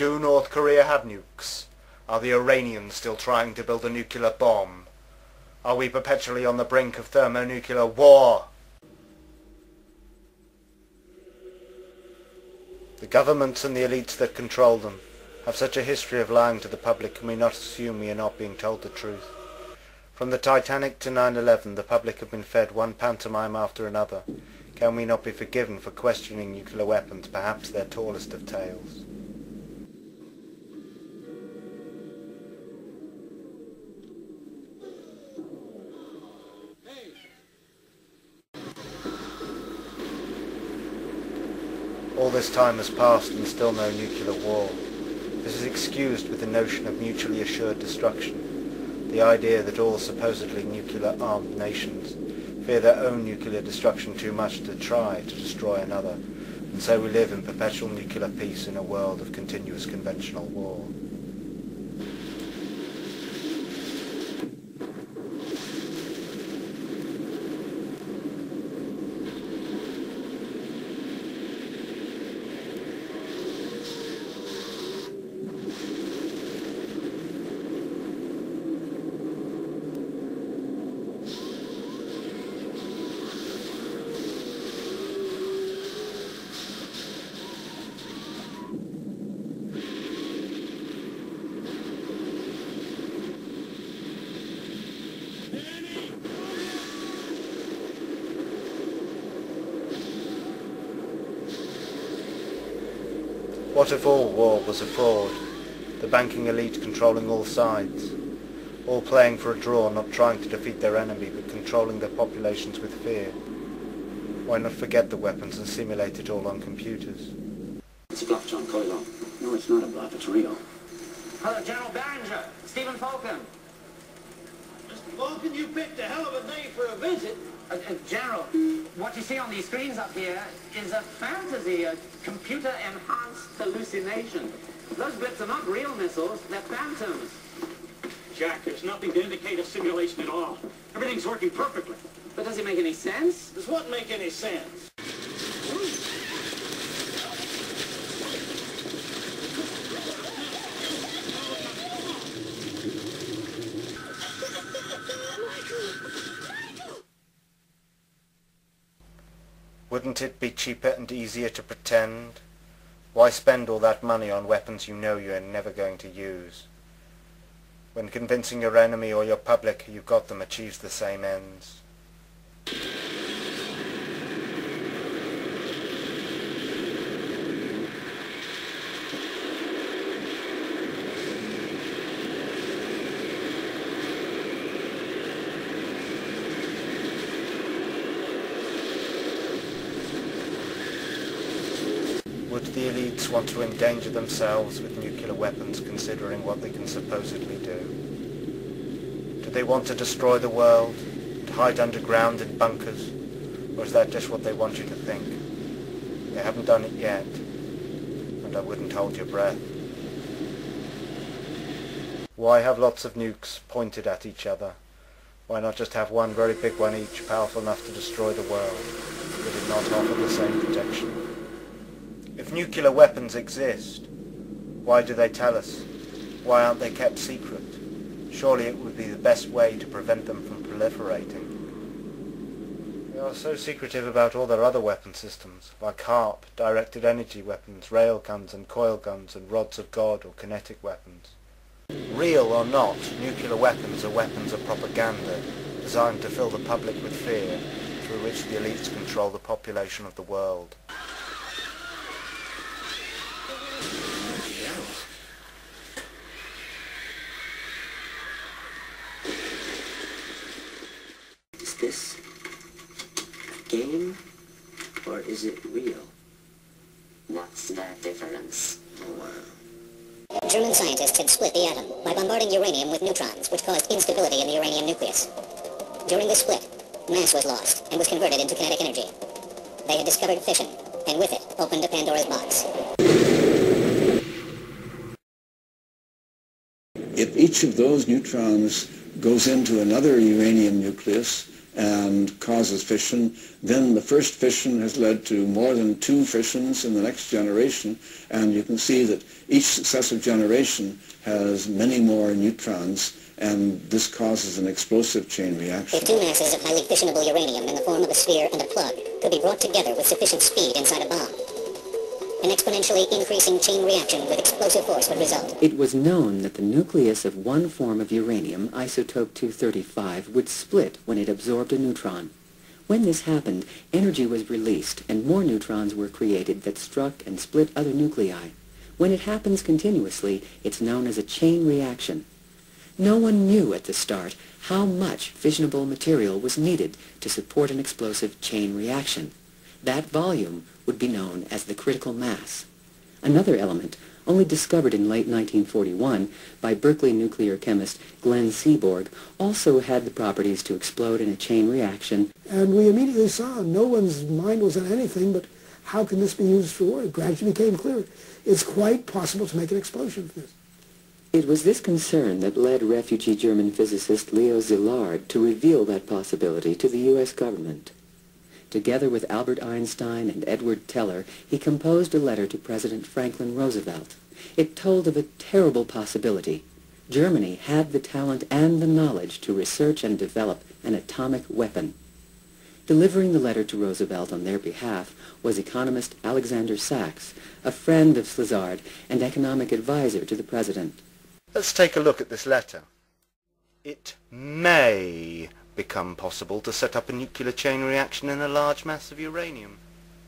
Do North Korea have nukes? Are the Iranians still trying to build a nuclear bomb? Are we perpetually on the brink of thermonuclear war? The governments and the elites that control them have such a history of lying to the public can we not assume we are not being told the truth? From the Titanic to 9-11 the public have been fed one pantomime after another. Can we not be forgiven for questioning nuclear weapons, perhaps their tallest of tales? All this time has passed and still no nuclear war. This is excused with the notion of mutually assured destruction, the idea that all supposedly nuclear-armed nations fear their own nuclear destruction too much to try to destroy another, and so we live in perpetual nuclear peace in a world of continuous conventional war. What if all war was a fraud, the banking elite controlling all sides, all playing for a draw, not trying to defeat their enemy, but controlling their populations with fear? Why not forget the weapons and simulate it all on computers? It's a bluff, John Coylow. No, it's not a bluff. It's real. Hello, General Beringer. Stephen Falken. Mr. Falken, you picked a hell of a day for a visit. Uh, uh, General, what you see on these screens up here is a fantasy, a computer-enhanced hallucination. Those blips are not real missiles, they're phantoms. Jack, there's nothing to indicate a simulation at all. Everything's working perfectly. But does it make any sense? Does what make any sense? Wouldn't it be cheaper and easier to pretend? Why spend all that money on weapons you know you are never going to use? When convincing your enemy or your public you've got them achieves the same ends. Would the want to endanger themselves with nuclear weapons considering what they can supposedly do? Do they want to destroy the world, and hide underground in bunkers, or is that just what they want you to think? They haven't done it yet, and I wouldn't hold your breath. Why have lots of nukes pointed at each other? Why not just have one very big one each, powerful enough to destroy the world? Would it not offer the same protection? If nuclear weapons exist, why do they tell us? Why aren't they kept secret? Surely it would be the best way to prevent them from proliferating. They are so secretive about all their other weapon systems, like HAARP, directed energy weapons, railguns and coil guns and rods of God or kinetic weapons. Real or not, nuclear weapons are weapons of propaganda, designed to fill the public with fear, through which the elites control the population of the world. Is this a game or is it real? What's the difference? Oh, wow. German scientists had split the atom by bombarding uranium with neutrons, which caused instability in the uranium nucleus. During the split, mass was lost and was converted into kinetic energy. They had discovered fission, and with it, opened a Pandora's box. If each of those neutrons goes into another uranium nucleus, and causes fission. Then the first fission has led to more than two fissions in the next generation, and you can see that each successive generation has many more neutrons, and this causes an explosive chain reaction. If two masses of highly fissionable uranium in the form of a sphere and a plug could be brought together with sufficient speed inside a bomb, an exponentially increasing chain reaction with explosive force would result. It was known that the nucleus of one form of uranium, isotope 235, would split when it absorbed a neutron. When this happened, energy was released and more neutrons were created that struck and split other nuclei. When it happens continuously, it's known as a chain reaction. No one knew at the start how much fissionable material was needed to support an explosive chain reaction. That volume would be known as the critical mass. Another element, only discovered in late 1941 by Berkeley nuclear chemist Glenn Seaborg, also had the properties to explode in a chain reaction. And we immediately saw no one's mind was on anything but how can this be used for war? It gradually became clear. It's quite possible to make an explosion of this. It was this concern that led refugee German physicist Leo Szilard to reveal that possibility to the U.S. government. Together with Albert Einstein and Edward Teller, he composed a letter to President Franklin Roosevelt. It told of a terrible possibility. Germany had the talent and the knowledge to research and develop an atomic weapon. Delivering the letter to Roosevelt on their behalf was economist Alexander Sachs, a friend of Szilard and economic advisor to the president. Let's take a look at this letter. It may become possible to set up a nuclear chain reaction in a large mass of uranium.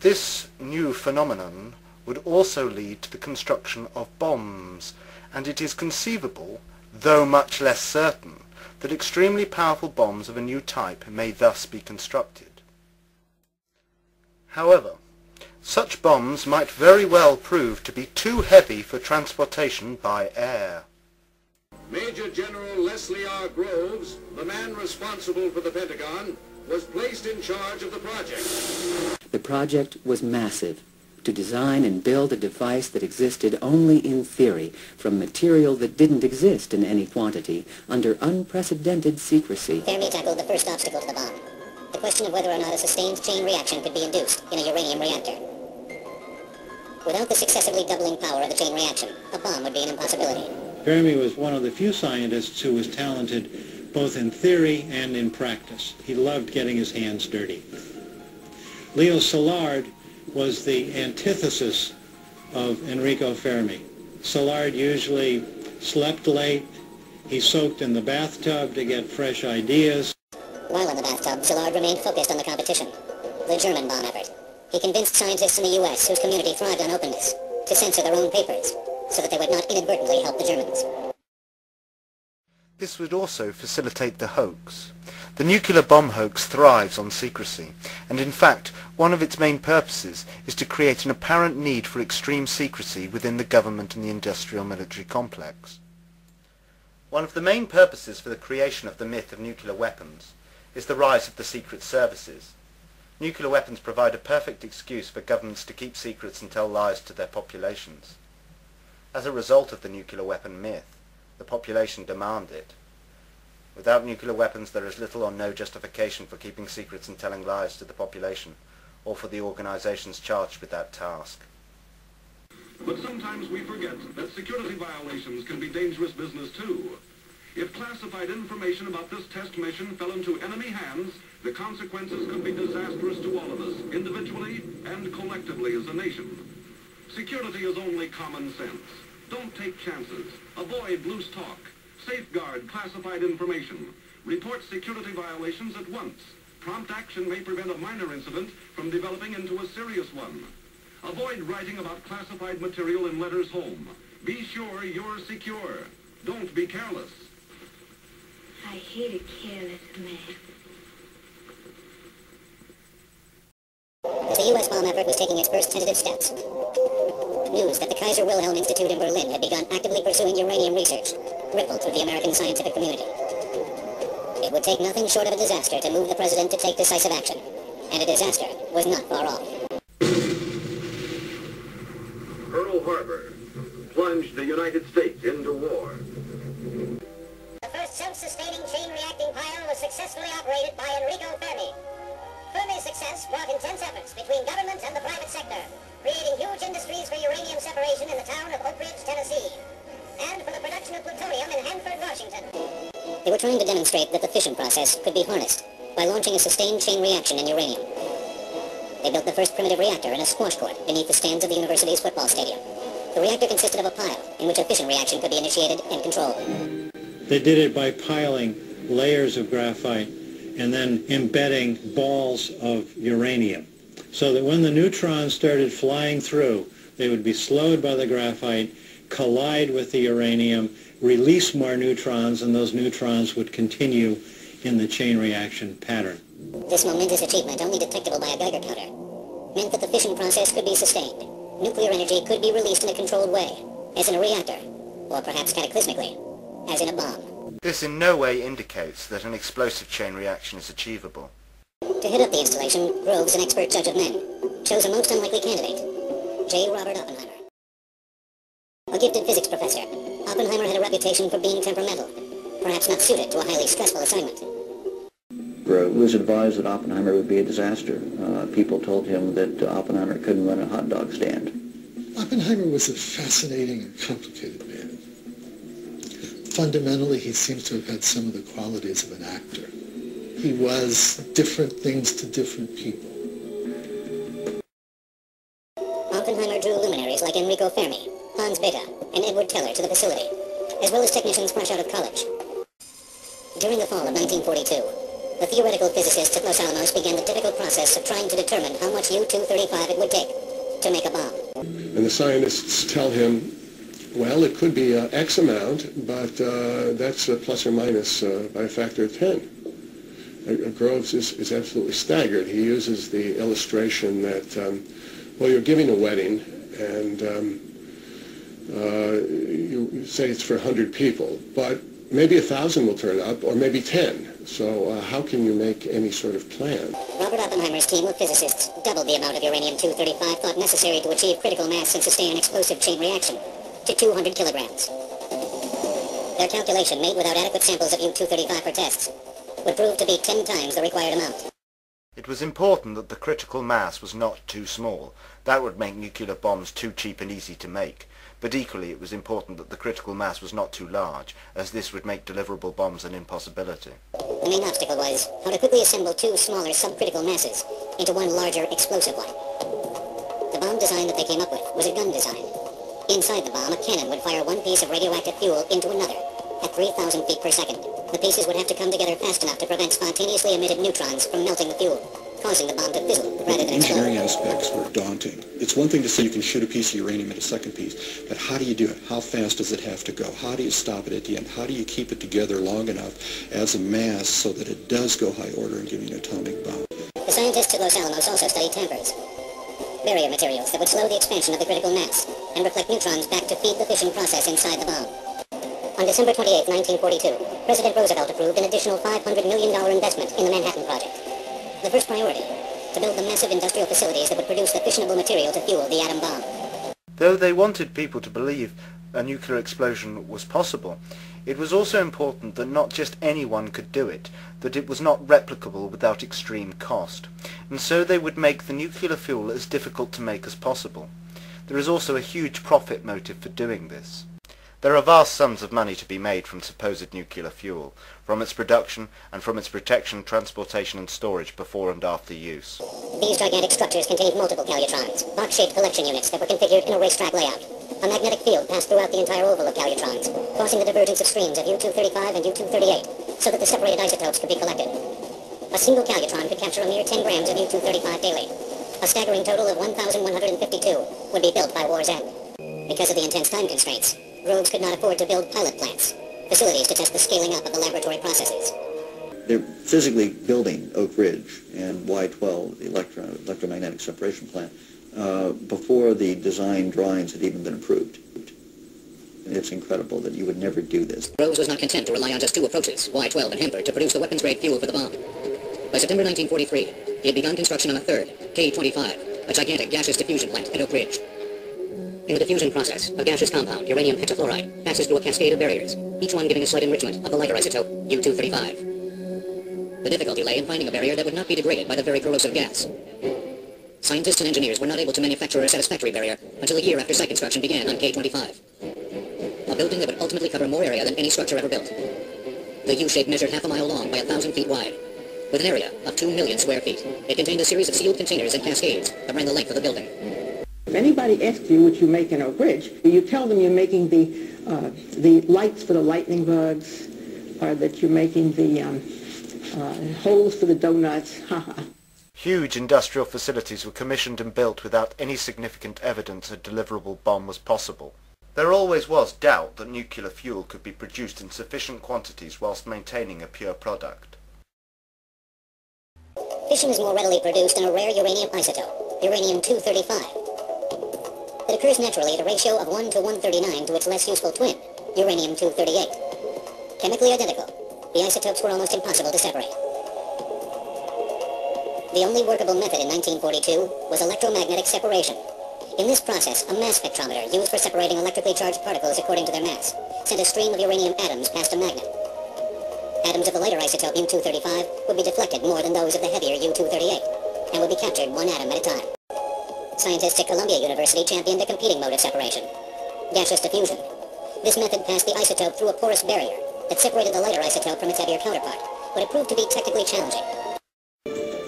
This new phenomenon would also lead to the construction of bombs, and it is conceivable, though much less certain, that extremely powerful bombs of a new type may thus be constructed. However, such bombs might very well prove to be too heavy for transportation by air. Major General Leslie R. Groves, the man responsible for the Pentagon, was placed in charge of the project. The project was massive, to design and build a device that existed only in theory from material that didn't exist in any quantity under unprecedented secrecy. Fermi tackled the first obstacle to the bomb, the question of whether or not a sustained chain reaction could be induced in a uranium reactor. Without the successively doubling power of the chain reaction, a bomb would be an impossibility. Fermi was one of the few scientists who was talented both in theory and in practice. He loved getting his hands dirty. Leo Szilard was the antithesis of Enrico Fermi. Szilard usually slept late. He soaked in the bathtub to get fresh ideas. While in the bathtub, Szilard remained focused on the competition, the German bomb effort. He convinced scientists in the U.S., whose community thrived on openness, to censor their own papers, so that they would not inadvertently help the Germans. This would also facilitate the hoax. The nuclear bomb hoax thrives on secrecy, and in fact one of its main purposes is to create an apparent need for extreme secrecy within the government and the industrial military complex. One of the main purposes for the creation of the myth of nuclear weapons is the rise of the secret services. Nuclear weapons provide a perfect excuse for governments to keep secrets and tell lies to their populations. As a result of the nuclear weapon myth, the population demand it. Without nuclear weapons there is little or no justification for keeping secrets and telling lies to the population, or for the organizations charged with that task. But sometimes we forget that security violations can be dangerous business too. If classified information about this test mission fell into enemy hands, the consequences could be disastrous to all of us, individually and collectively as a nation. Security is only common sense. Don't take chances. Avoid loose talk. Safeguard classified information. Report security violations at once. Prompt action may prevent a minor incident from developing into a serious one. Avoid writing about classified material in letters home. Be sure you're secure. Don't be careless. I hate a careless man. The U.S. bomb effort was taking its first tentative steps, news that the Kaiser Wilhelm Institute in Berlin had begun actively pursuing uranium research rippled through the American scientific community. It would take nothing short of a disaster to move the president to take decisive action, and a disaster was not far off. Pearl Harbor plunged the United States into war. The first first self-sustaining chain-reacting pile was successfully operated by Enrico Fermi. Brought intense efforts between government and the private sector, creating huge industries for uranium separation in the town of Oak Ridge, Tennessee, and for the production of plutonium in Hanford, Washington. They were trying to demonstrate that the fission process could be harnessed by launching a sustained chain reaction in uranium. They built the first primitive reactor in a squash court beneath the stands of the university's football stadium. The reactor consisted of a pile in which a fission reaction could be initiated and controlled. They did it by piling layers of graphite and then embedding balls of uranium so that when the neutrons started flying through, they would be slowed by the graphite, collide with the uranium, release more neutrons, and those neutrons would continue in the chain reaction pattern. This momentous achievement, only detectable by a Geiger counter, meant that the fission process could be sustained. Nuclear energy could be released in a controlled way, as in a reactor, or perhaps cataclysmically, as in a bomb. This in no way indicates that an explosive chain reaction is achievable. To head up the installation, Groves, an expert judge of men, chose a most unlikely candidate, J. Robert Oppenheimer. A gifted physics professor, Oppenheimer had a reputation for being temperamental, perhaps not suited to a highly stressful assignment. It was advised that Oppenheimer would be a disaster. Uh, people told him that Oppenheimer couldn't run a hot dog stand. Oppenheimer was a fascinating and complicated man. Fundamentally, he seems to have had some of the qualities of an actor. He was different things to different people. Oppenheimer drew luminaries like Enrico Fermi, Hans Bethe, and Edward Teller to the facility, as well as technicians fresh out of college. During the fall of 1942, the theoretical physicists at Los Alamos began the difficult process of trying to determine how much U-235 it would take to make a bomb. And the scientists tell him, well, it could be uh, X amount, but uh, that's uh, plus or minus uh, by a factor of 10. Uh, Groves is, is absolutely staggered. He uses the illustration that, um, well, you're giving a wedding, and um, uh, you, you say it's for 100 people, but maybe a 1,000 will turn up, or maybe 10. So uh, how can you make any sort of plan? Robert Oppenheimer's team of physicists doubled the amount of uranium-235 thought necessary to achieve critical mass and sustain an explosive chain reaction to 200 kilograms. Their calculation, made without adequate samples of U-235 for tests, would prove to be 10 times the required amount. It was important that the critical mass was not too small. That would make nuclear bombs too cheap and easy to make. But equally it was important that the critical mass was not too large, as this would make deliverable bombs an impossibility. The main obstacle was how to quickly assemble two smaller subcritical masses into one larger explosive one. The bomb design that they came up with was a gun design. Inside the bomb, a cannon would fire one piece of radioactive fuel into another at 3,000 feet per second. The pieces would have to come together fast enough to prevent spontaneously emitted neutrons from melting the fuel, causing the bomb to fizzle rather than explode. engineering aspects were daunting. It's one thing to say you can shoot a piece of uranium at a second piece, but how do you do it? How fast does it have to go? How do you stop it at the end? How do you keep it together long enough as a mass so that it does go high order and give you an atomic bomb? The scientists at Los Alamos also studied tampers, barrier materials that would slow the expansion of the critical mass and reflect neutrons back to feed the fission process inside the bomb. On December 28, 1942, President Roosevelt approved an additional $500 million investment in the Manhattan Project. The first priority, to build the massive industrial facilities that would produce the fissionable material to fuel the atom bomb. Though they wanted people to believe a nuclear explosion was possible, it was also important that not just anyone could do it, that it was not replicable without extreme cost, and so they would make the nuclear fuel as difficult to make as possible. There is also a huge profit motive for doing this. There are vast sums of money to be made from supposed nuclear fuel, from its production and from its protection, transportation and storage before and after use. These gigantic structures contained multiple calutrons, box-shaped collection units that were configured in a racetrack layout. A magnetic field passed throughout the entire oval of calutrons, causing the divergence of streams of U-235 and U-238, so that the separated isotopes could be collected. A single calutron could capture a mere 10 grams of U-235 daily. A staggering total of 1,152 would be built by war's end. Because of the intense time constraints, Groves could not afford to build pilot plants, facilities to test the scaling up of the laboratory processes. They're physically building Oak Ridge and Y-12, the electro electromagnetic separation plant, uh, before the design drawings had even been approved. It's incredible that you would never do this. Groves was not content to rely on just two approaches, Y-12 and Hanford, to produce the weapons-grade fuel for the bomb. By September 1943, he had begun construction on a third, K-25, a gigantic gaseous diffusion plant at Oak Ridge. In the diffusion process, a gaseous compound, uranium hexafluoride, passes through a cascade of barriers, each one giving a slight enrichment of the lighter isotope, U-235. The difficulty lay in finding a barrier that would not be degraded by the very corrosive gas. Scientists and engineers were not able to manufacture a satisfactory barrier until a year after site construction began on K-25. A building that would ultimately cover more area than any structure ever built. The U-shape measured half a mile long by a thousand feet wide, with an area of two million square feet. It contained a series of sealed containers and cascades that ran the length of the building. If anybody asks you what you make in a bridge, you tell them you're making the, uh, the lights for the lightning bugs, or that you're making the um, uh, holes for the donuts. Huge industrial facilities were commissioned and built without any significant evidence a deliverable bomb was possible. There always was doubt that nuclear fuel could be produced in sufficient quantities whilst maintaining a pure product. Fission is more readily produced in a rare uranium isotope, uranium-235. It occurs naturally at a ratio of 1 to 139 to its less useful twin, uranium-238. Chemically identical, the isotopes were almost impossible to separate. The only workable method in 1942 was electromagnetic separation. In this process, a mass spectrometer used for separating electrically charged particles according to their mass sent a stream of uranium atoms past a magnet. Atoms of the lighter isotope U-235 would be deflected more than those of the heavier U-238 and would be captured one atom at a time. Scientists at Columbia University championed a competing mode of separation, gaseous diffusion. This method passed the isotope through a porous barrier that separated the lighter isotope from its heavier counterpart, but it proved to be technically challenging.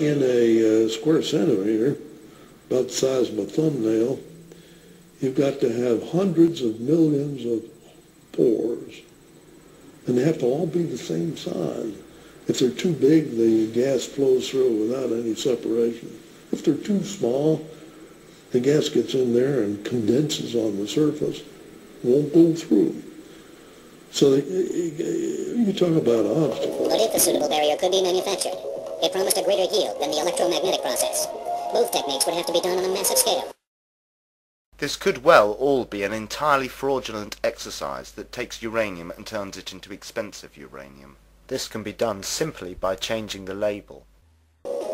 In a uh, square centimeter, about the size of a thumbnail, you've got to have hundreds of millions of pores. And they have to all be the same size. If they're too big, the gas flows through without any separation. If they're too small, the gas gets in there and condenses on the surface, won't go through. So eh, eh, you talk about obstacles. But if a suitable barrier could be manufactured, it promised a greater yield than the electromagnetic process. Both techniques would have to be done on a massive scale. This could well all be an entirely fraudulent exercise that takes uranium and turns it into expensive uranium. This can be done simply by changing the label.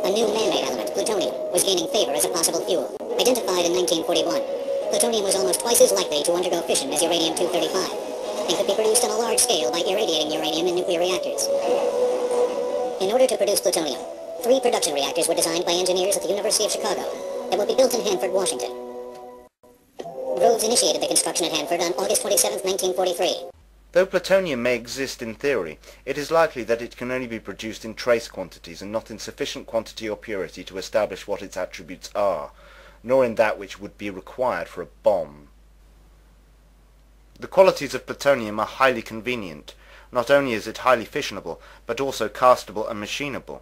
A new man-made element, plutonium, was gaining favor as a possible fuel. Identified in 1941, plutonium was almost twice as likely to undergo fission as uranium-235, and could be produced on a large scale by irradiating uranium in nuclear reactors. In order to produce plutonium, three production reactors were designed by engineers at the University of Chicago that would be built in Hanford, Washington. Rhodes initiated the construction at Hanford on August 27, 1943. Though plutonium may exist in theory, it is likely that it can only be produced in trace quantities and not in sufficient quantity or purity to establish what its attributes are, nor in that which would be required for a bomb. The qualities of plutonium are highly convenient. Not only is it highly fissionable, but also castable and machinable.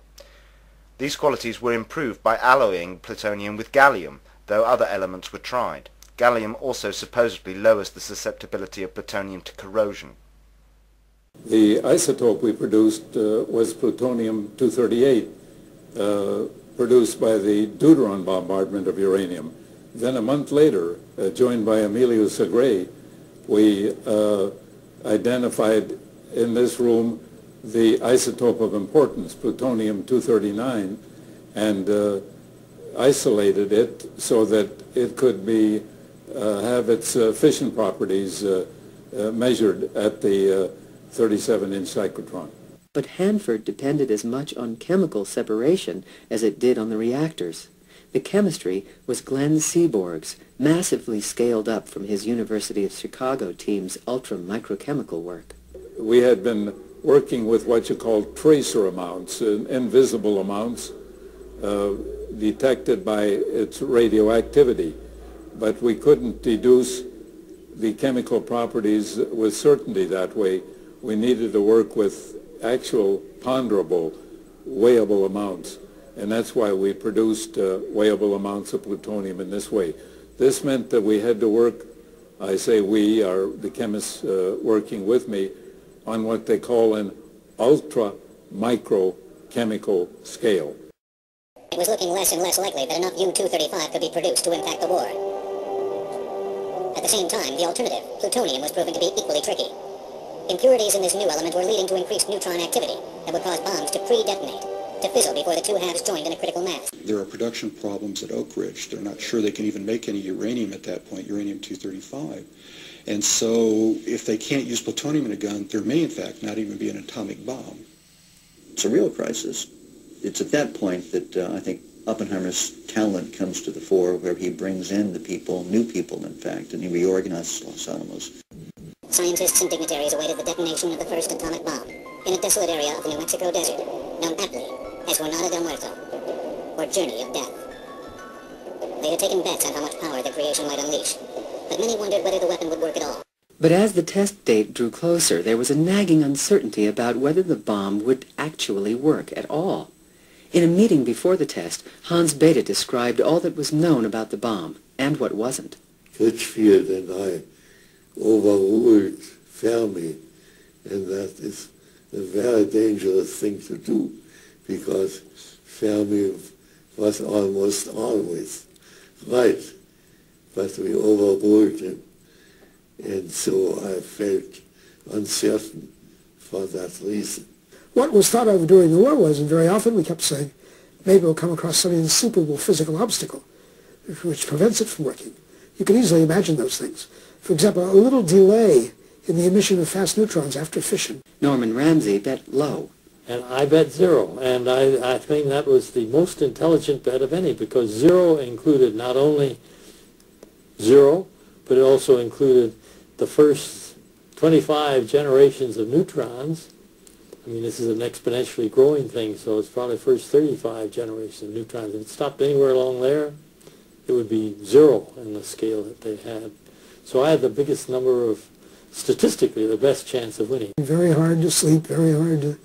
These qualities were improved by alloying plutonium with gallium, though other elements were tried. Gallium also supposedly lowers the susceptibility of plutonium to corrosion. The isotope we produced uh, was plutonium-238, uh, produced by the deuteron bombardment of uranium. Then a month later, uh, joined by Emilio Segre, we uh, identified in this room the isotope of importance, plutonium-239, and uh, isolated it so that it could be have its uh, fission properties uh, measured at the 37-inch cyclotron. But Hanford depended as much on chemical separation as it did on the reactors. The chemistry was Glenn Seaborg's, massively scaled up from his University of Chicago team's ultra-microchemical work. We had been working with what you call tracer amounts, uh, invisible amounts, uh, detected by its radioactivity but we couldn't deduce the chemical properties with certainty that way. We needed to work with actual ponderable, weighable amounts. And that's why we produced uh, weighable amounts of plutonium in this way. This meant that we had to work, I say we, are the chemists uh, working with me, on what they call an ultra micro chemical scale. It was looking less and less likely that enough U-235 could be produced to impact the war. At the same time, the alternative, plutonium, was proven to be equally tricky. Impurities in this new element were leading to increased neutron activity that would cause bombs to pre-detonate. to fizzle before the two halves joined in a critical mass. There are production problems at Oak Ridge. They're not sure they can even make any uranium at that point, uranium-235. And so if they can't use plutonium in a gun, there may in fact not even be an atomic bomb. It's a real crisis. It's at that point that uh, I think Oppenheimer's talent comes to the fore where he brings in the people, new people in fact, and he reorganizes Los Alamos. Scientists and dignitaries awaited the detonation of the first atomic bomb in a desolate area of the New Mexico desert, known aptly as Jornada del Muerto, or Journey of Death. They had taken bets on how much power the creation might unleash, but many wondered whether the weapon would work at all. But as the test date drew closer, there was a nagging uncertainty about whether the bomb would actually work at all. In a meeting before the test, Hans Bethe described all that was known about the bomb and what wasn't. Critchfield and I overruled Fermi, and that is a very dangerous thing to do because Fermi was almost always right, but we overruled him. And so I felt uncertain for that reason. What was thought of during the war was, and very often we kept saying, maybe we'll come across some insuperable physical obstacle which prevents it from working. You can easily imagine those things. For example, a little delay in the emission of fast neutrons after fission. Norman Ramsey bet low. And I bet zero. And I, I think that was the most intelligent bet of any because zero included not only zero, but it also included the first 25 generations of neutrons. I mean, this is an exponentially growing thing, so it's probably the first 35 generations of neutrons. If it stopped anywhere along there, it would be zero in the scale that they had. So I had the biggest number of, statistically, the best chance of winning. Very hard to sleep, very hard to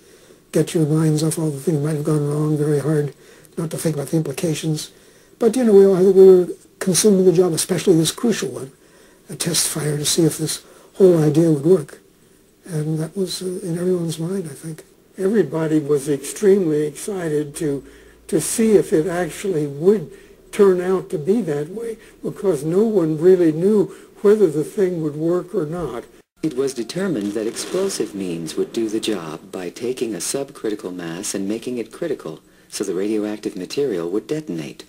get your minds off all the things that might have gone wrong, very hard not to think about the implications. But, you know, we, we were consumed with the job, especially this crucial one, a test fire to see if this whole idea would work. And that was uh, in everyone's mind, I think. Everybody was extremely excited to, to see if it actually would turn out to be that way because no one really knew whether the thing would work or not. It was determined that explosive means would do the job by taking a subcritical mass and making it critical so the radioactive material would detonate.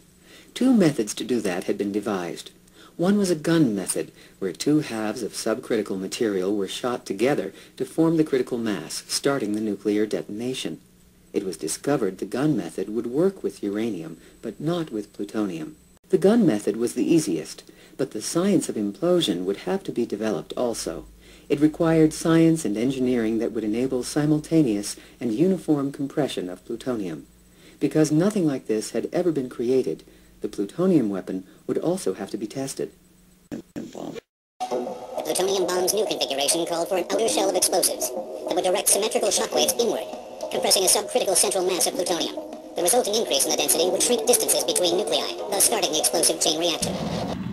Two methods to do that had been devised. One was a gun method, where two halves of subcritical material were shot together to form the critical mass, starting the nuclear detonation. It was discovered the gun method would work with uranium, but not with plutonium. The gun method was the easiest, but the science of implosion would have to be developed also. It required science and engineering that would enable simultaneous and uniform compression of plutonium. Because nothing like this had ever been created, the plutonium weapon would also have to be tested. The plutonium bomb's new configuration called for an outer shell of explosives that would direct symmetrical shockwaves inward, compressing a subcritical central mass of plutonium. The resulting increase in the density would shrink distances between nuclei, thus starting the explosive chain reaction.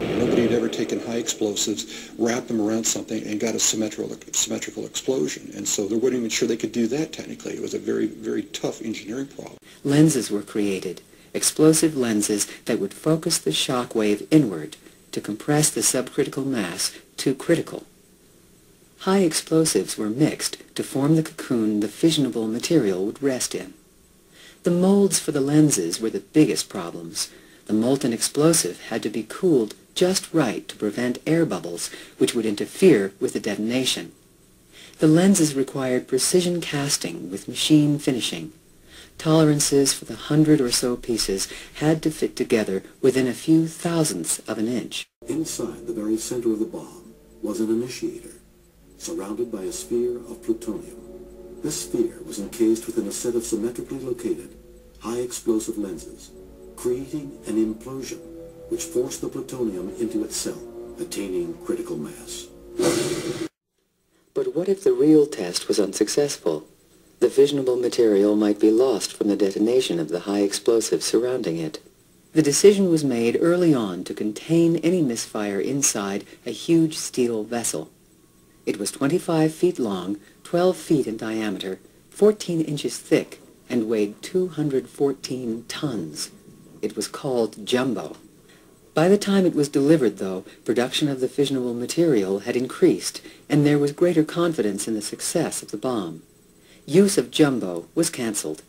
Nobody had ever taken high explosives, wrapped them around something, and got a symmetrical, symmetrical explosion. And so they weren't even sure they could do that technically. It was a very, very tough engineering problem. Lenses were created, explosive lenses that would focus the shock wave inward to compress the subcritical mass to critical. High explosives were mixed to form the cocoon the fissionable material would rest in. The molds for the lenses were the biggest problems. The molten explosive had to be cooled just right to prevent air bubbles, which would interfere with the detonation. The lenses required precision casting with machine finishing. Tolerances for the hundred or so pieces had to fit together within a few thousandths of an inch. Inside the very center of the bomb was an initiator, surrounded by a sphere of plutonium. This sphere was encased within a set of symmetrically located, high-explosive lenses, creating an implosion which forced the plutonium into itself, attaining critical mass. But what if the real test was unsuccessful? The fissionable material might be lost from the detonation of the high explosive surrounding it. The decision was made early on to contain any misfire inside a huge steel vessel. It was 25 feet long, 12 feet in diameter, 14 inches thick, and weighed 214 tons. It was called Jumbo. By the time it was delivered, though, production of the fissionable material had increased, and there was greater confidence in the success of the bomb. use of jumbo was cancelled.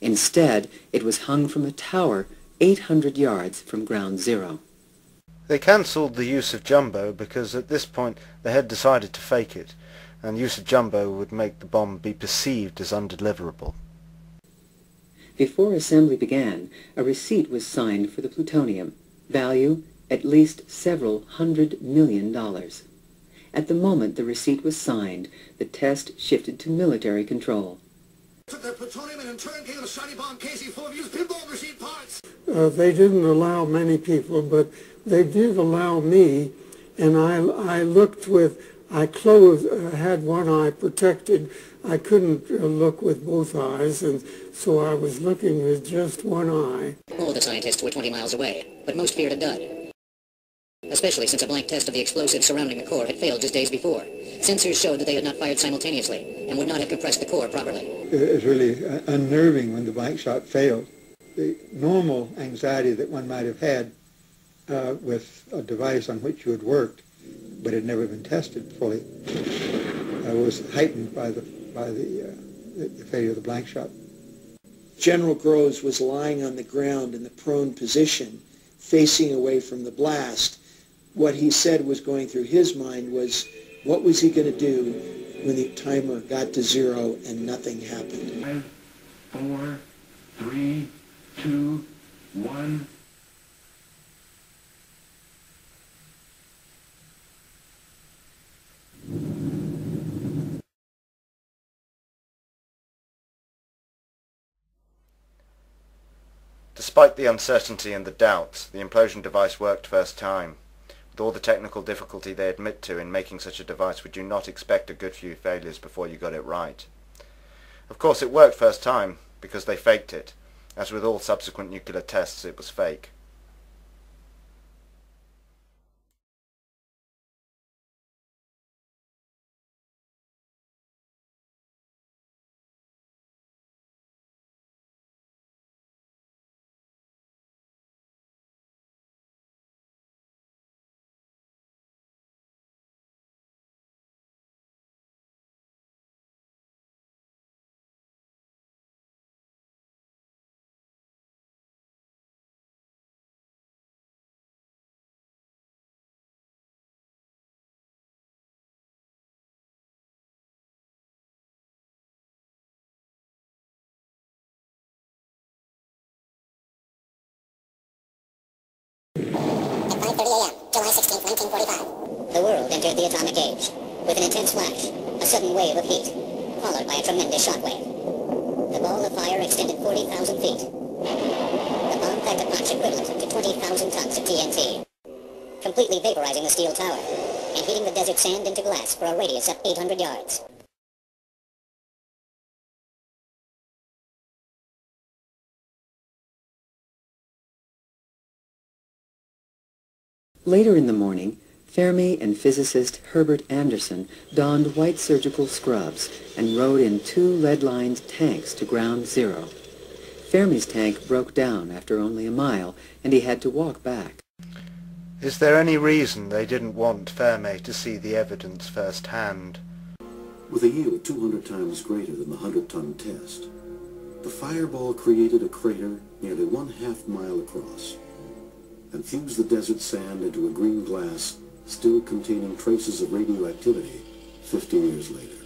Instead, it was hung from a tower 800 yards from ground zero. They cancelled the use of jumbo because at this point they had decided to fake it, and use of jumbo would make the bomb be perceived as undeliverable. Before assembly began, a receipt was signed for the plutonium, value at least several hundred million dollars. At the moment the receipt was signed, the test shifted to military control. Took their plutonium and in turn gave a shiny bomb KC-4 used pinball machine parts. Uh, they didn't allow many people, but they did allow me, and I, I looked with, I closed, uh, had one eye protected. I couldn't uh, look with both eyes, and so I was looking with just one eye. All the scientists were 20 miles away, but most feared a dud. Especially since a blank test of the explosives surrounding the core had failed just days before. Sensors showed that they had not fired simultaneously and would not have compressed the core properly. It was really unnerving when the blank shot failed. The normal anxiety that one might have had uh, with a device on which you had worked but had never been tested fully uh, was heightened by the, by the, uh, the, the failure of the blank shot. General Groves was lying on the ground in the prone position, facing away from the blast. What he said was going through his mind was, what was he going to do when the timer got to zero and nothing happened? Five, four, three, two, one. Despite the uncertainty and the doubts, the implosion device worked first time. With all the technical difficulty they admit to in making such a device, would you not expect a good few failures before you got it right? Of course it worked first time, because they faked it. As with all subsequent nuclear tests, it was fake. 5.30 a.m., July 16, 1945. The world entered the atomic age. With an intense flash, a sudden wave of heat, followed by a tremendous shock wave. The ball of fire extended 40,000 feet. The bomb packed a punch equivalent to 20,000 tons of TNT, completely vaporizing the steel tower and heating the desert sand into glass for a radius of 800 yards. Later in the morning, Fermi and physicist Herbert Anderson donned white surgical scrubs and rode in two lead-lined tanks to ground zero. Fermi's tank broke down after only a mile, and he had to walk back. Is there any reason they didn't want Fermi to see the evidence firsthand? With a yield 200 times greater than the 100-ton test, the fireball created a crater nearly one half mile across and fused the desert sand into a green glass still containing traces of radioactivity 50 years later.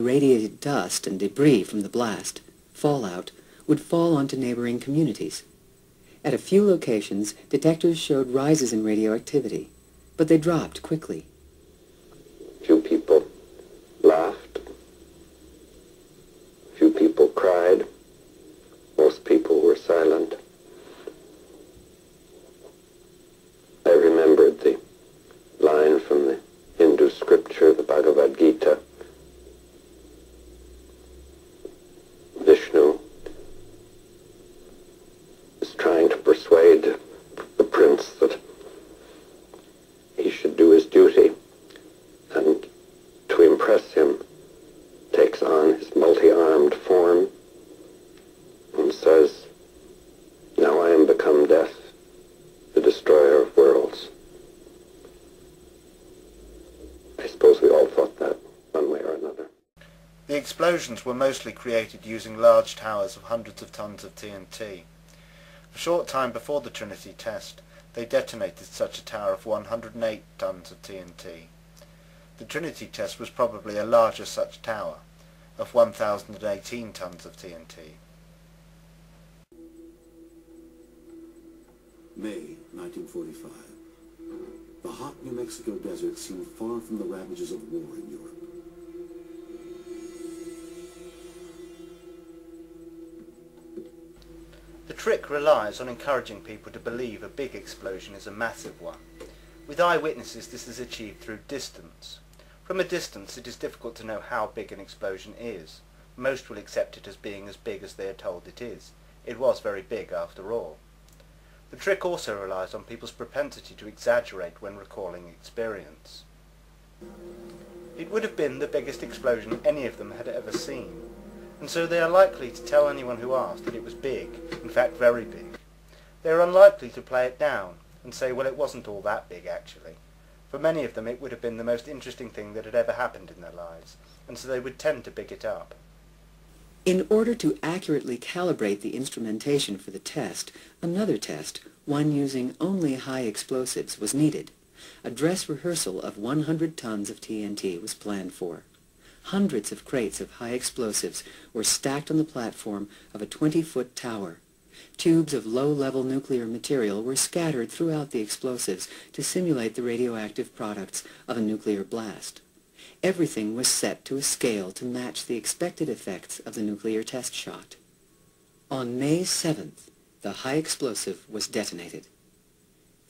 Radiated dust and debris from the blast, fallout, would fall onto neighboring communities. At a few locations, detectors showed rises in radioactivity, but they dropped quickly. Few people laughed. Few people cried. Most people were silent. I remembered the line from the Hindu scripture, the Bhagavad Gita. Vishnu is trying to persuade the prince that he should do his duty and to impress him takes on his multi-armed form and says, Now I am become death, the destroyer of worlds. I suppose we all thought that one way or another. The explosions were mostly created using large towers of hundreds of tons of TNT. A short time before the Trinity test, they detonated such a tower of 108 tons of TNT. The Trinity test was probably a larger such tower, of 1,018 tons of TNT. May 1945. The hot New Mexico desert seemed far from the ravages of war in Europe. Trick relies on encouraging people to believe a big explosion is a massive one. With eyewitnesses this is achieved through distance. From a distance it is difficult to know how big an explosion is. Most will accept it as being as big as they are told it is. It was very big after all. The trick also relies on people's propensity to exaggerate when recalling experience. It would have been the biggest explosion any of them had ever seen, and so they are likely to tell anyone who asks that it was big, in fact very big. They are unlikely to play it down and say, well, it wasn't all that big actually. For many of them it would have been the most interesting thing that had ever happened in their lives, and so they would tend to big it up. In order to accurately calibrate the instrumentation for the test, another test, one using only high explosives, was needed. A dress rehearsal of 100 tons of TNT was planned for. Hundreds of crates of high explosives were stacked on the platform of a 20-foot tower. Tubes of low-level nuclear material were scattered throughout the explosives to simulate the radioactive products of a nuclear blast. Everything was set to a scale to match the expected effects of the nuclear test shot. On May 7th, the high explosive was detonated.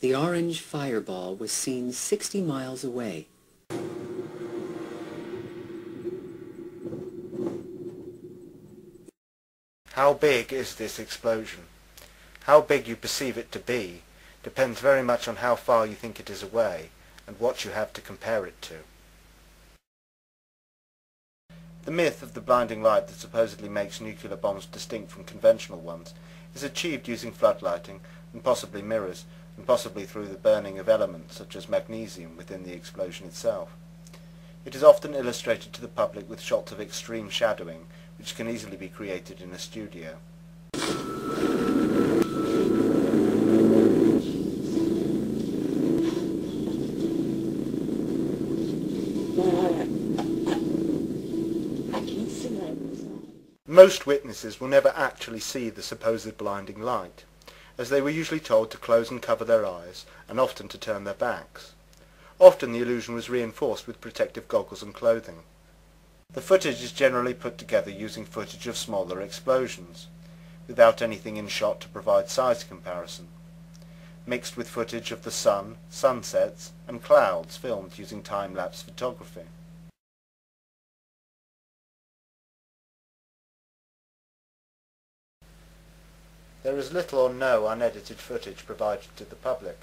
The orange fireball was seen 60 miles away. How big is this explosion? How big you perceive it to be depends very much on how far you think it is away and what you have to compare it to. The myth of the blinding light that supposedly makes nuclear bombs distinct from conventional ones is achieved using floodlighting and possibly mirrors and possibly through the burning of elements such as magnesium within the explosion itself. It is often illustrated to the public with shots of extreme shadowing which can easily be created in a studio. Most witnesses will never actually see the supposed blinding light, as they were usually told to close and cover their eyes, and often to turn their backs. Often the illusion was reinforced with protective goggles and clothing. The footage is generally put together using footage of smaller explosions, without anything in shot to provide size comparison, mixed with footage of the sun, sunsets, and clouds filmed using time-lapse photography. There is little or no unedited footage provided to the public.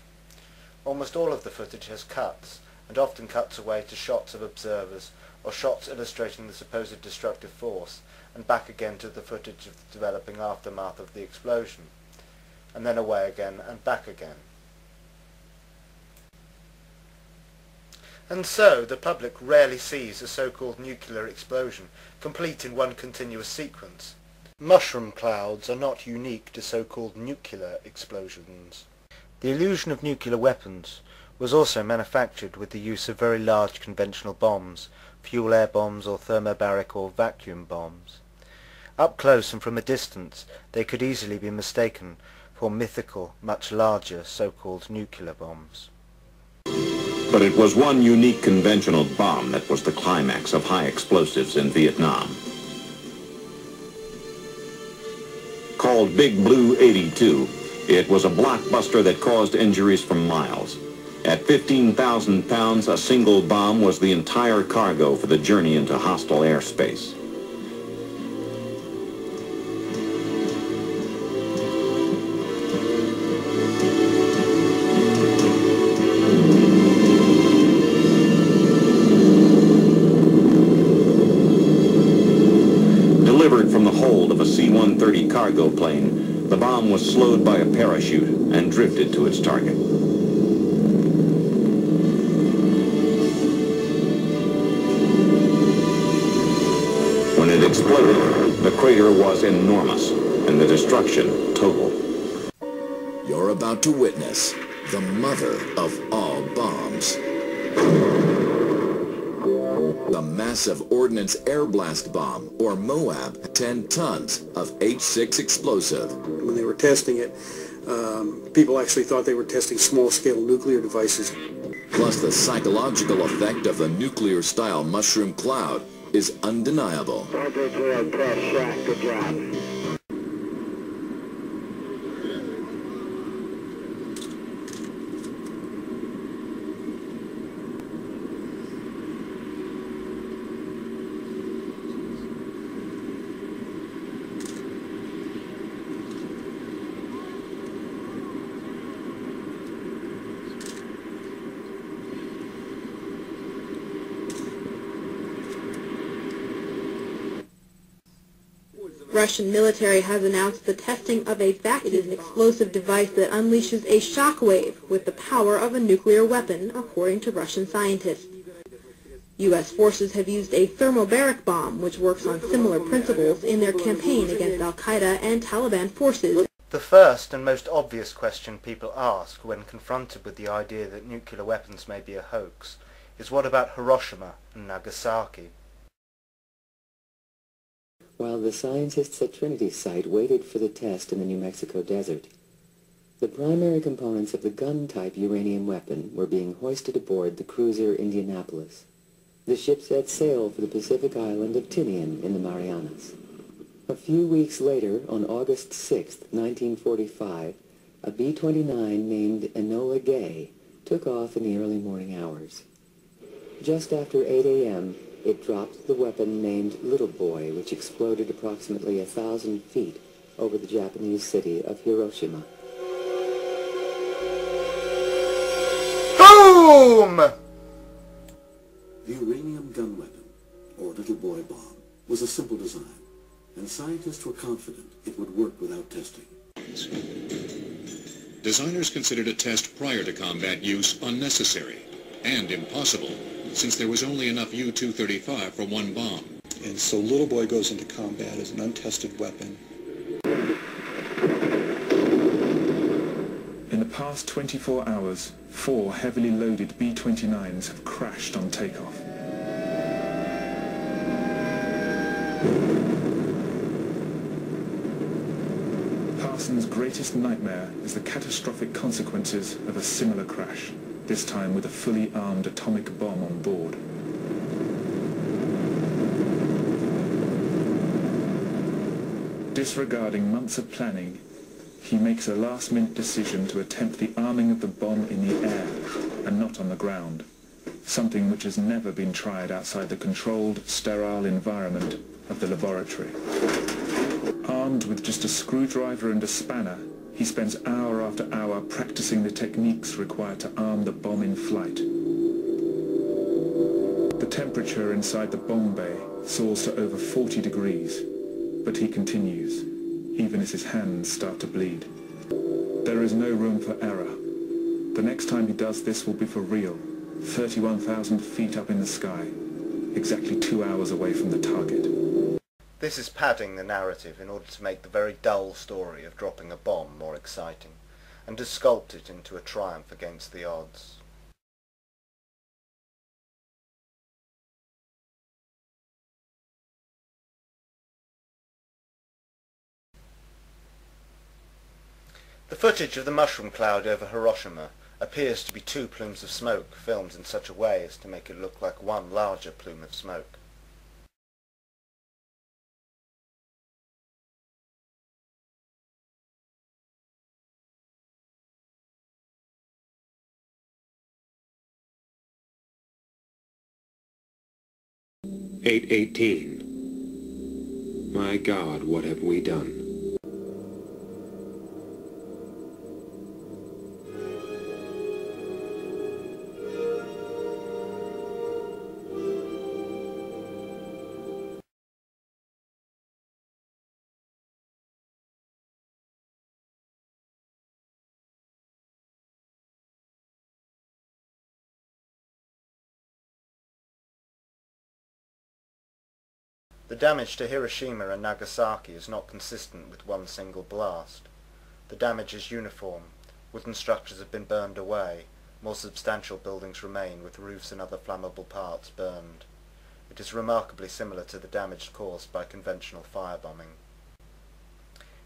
Almost all of the footage has cuts, and often cuts away to shots of observers, or shots illustrating the supposed destructive force, and back again to the footage of the developing aftermath of the explosion, and then away again and back again. And so the public rarely sees a so-called nuclear explosion complete in one continuous sequence. Mushroom clouds are not unique to so-called nuclear explosions. The illusion of nuclear weapons was also manufactured with the use of very large conventional bombs, fuel-air bombs or thermobaric or vacuum bombs. Up close and from a distance they could easily be mistaken for mythical, much larger so-called nuclear bombs. But it was one unique conventional bomb that was the climax of high explosives in Vietnam. Called Big Blue 82, it was a blockbuster that caused injuries for miles. At 15,000 pounds, a single bomb was the entire cargo for the journey into hostile airspace. Delivered from the hold of a C-130 cargo plane, the bomb was slowed by a parachute and drifted to its target. Crater was enormous and the destruction total. You're about to witness the mother of all bombs. The massive Ordnance Air Blast Bomb, or MOAB, 10 tons of H6 explosive. When they were testing it, um, people actually thought they were testing small-scale nuclear devices. Plus the psychological effect of the nuclear-style mushroom cloud is undeniable. Russian military has announced the testing of a vacuum explosive device that unleashes a shockwave with the power of a nuclear weapon, according to Russian scientists. U.S. forces have used a thermobaric bomb, which works on similar principles, in their campaign against al-Qaeda and Taliban forces. The first and most obvious question people ask when confronted with the idea that nuclear weapons may be a hoax is what about Hiroshima and Nagasaki? While the scientists at Trinity Site waited for the test in the New Mexico desert. The primary components of the gun-type uranium weapon were being hoisted aboard the cruiser Indianapolis. The ship set sail for the Pacific island of Tinian in the Marianas. A few weeks later, on August 6, 1945, a B-29 named Enola Gay took off in the early morning hours. Just after 8 a.m., it dropped the weapon named Little Boy, which exploded approximately a thousand feet over the Japanese city of Hiroshima. Boom! The uranium gun weapon, or Little Boy bomb, was a simple design, and scientists were confident it would work without testing. Designers considered a test prior to combat use unnecessary and impossible since there was only enough U-235 for one bomb. And so Little Boy goes into combat as an untested weapon. In the past 24 hours, four heavily loaded B-29s have crashed on takeoff. Parsons' greatest nightmare is the catastrophic consequences of a similar crash this time with a fully armed atomic bomb on board. Disregarding months of planning, he makes a last-minute decision to attempt the arming of the bomb in the air and not on the ground, something which has never been tried outside the controlled, sterile environment of the laboratory. Armed with just a screwdriver and a spanner, he spends hour after hour practicing the techniques required to arm the bomb in flight. The temperature inside the bomb bay soars to over 40 degrees, but he continues, even as his hands start to bleed. There is no room for error. The next time he does this will be for real, 31,000 feet up in the sky, exactly two hours away from the target. This is padding the narrative in order to make the very dull story of dropping a bomb more exciting, and to sculpt it into a triumph against the odds. The footage of the mushroom cloud over Hiroshima appears to be two plumes of smoke filmed in such a way as to make it look like one larger plume of smoke. Eight eighteen. My God, what have we done? The damage to Hiroshima and Nagasaki is not consistent with one single blast. The damage is uniform. Wooden structures have been burned away. More substantial buildings remain with roofs and other flammable parts burned. It is remarkably similar to the damage caused by conventional firebombing.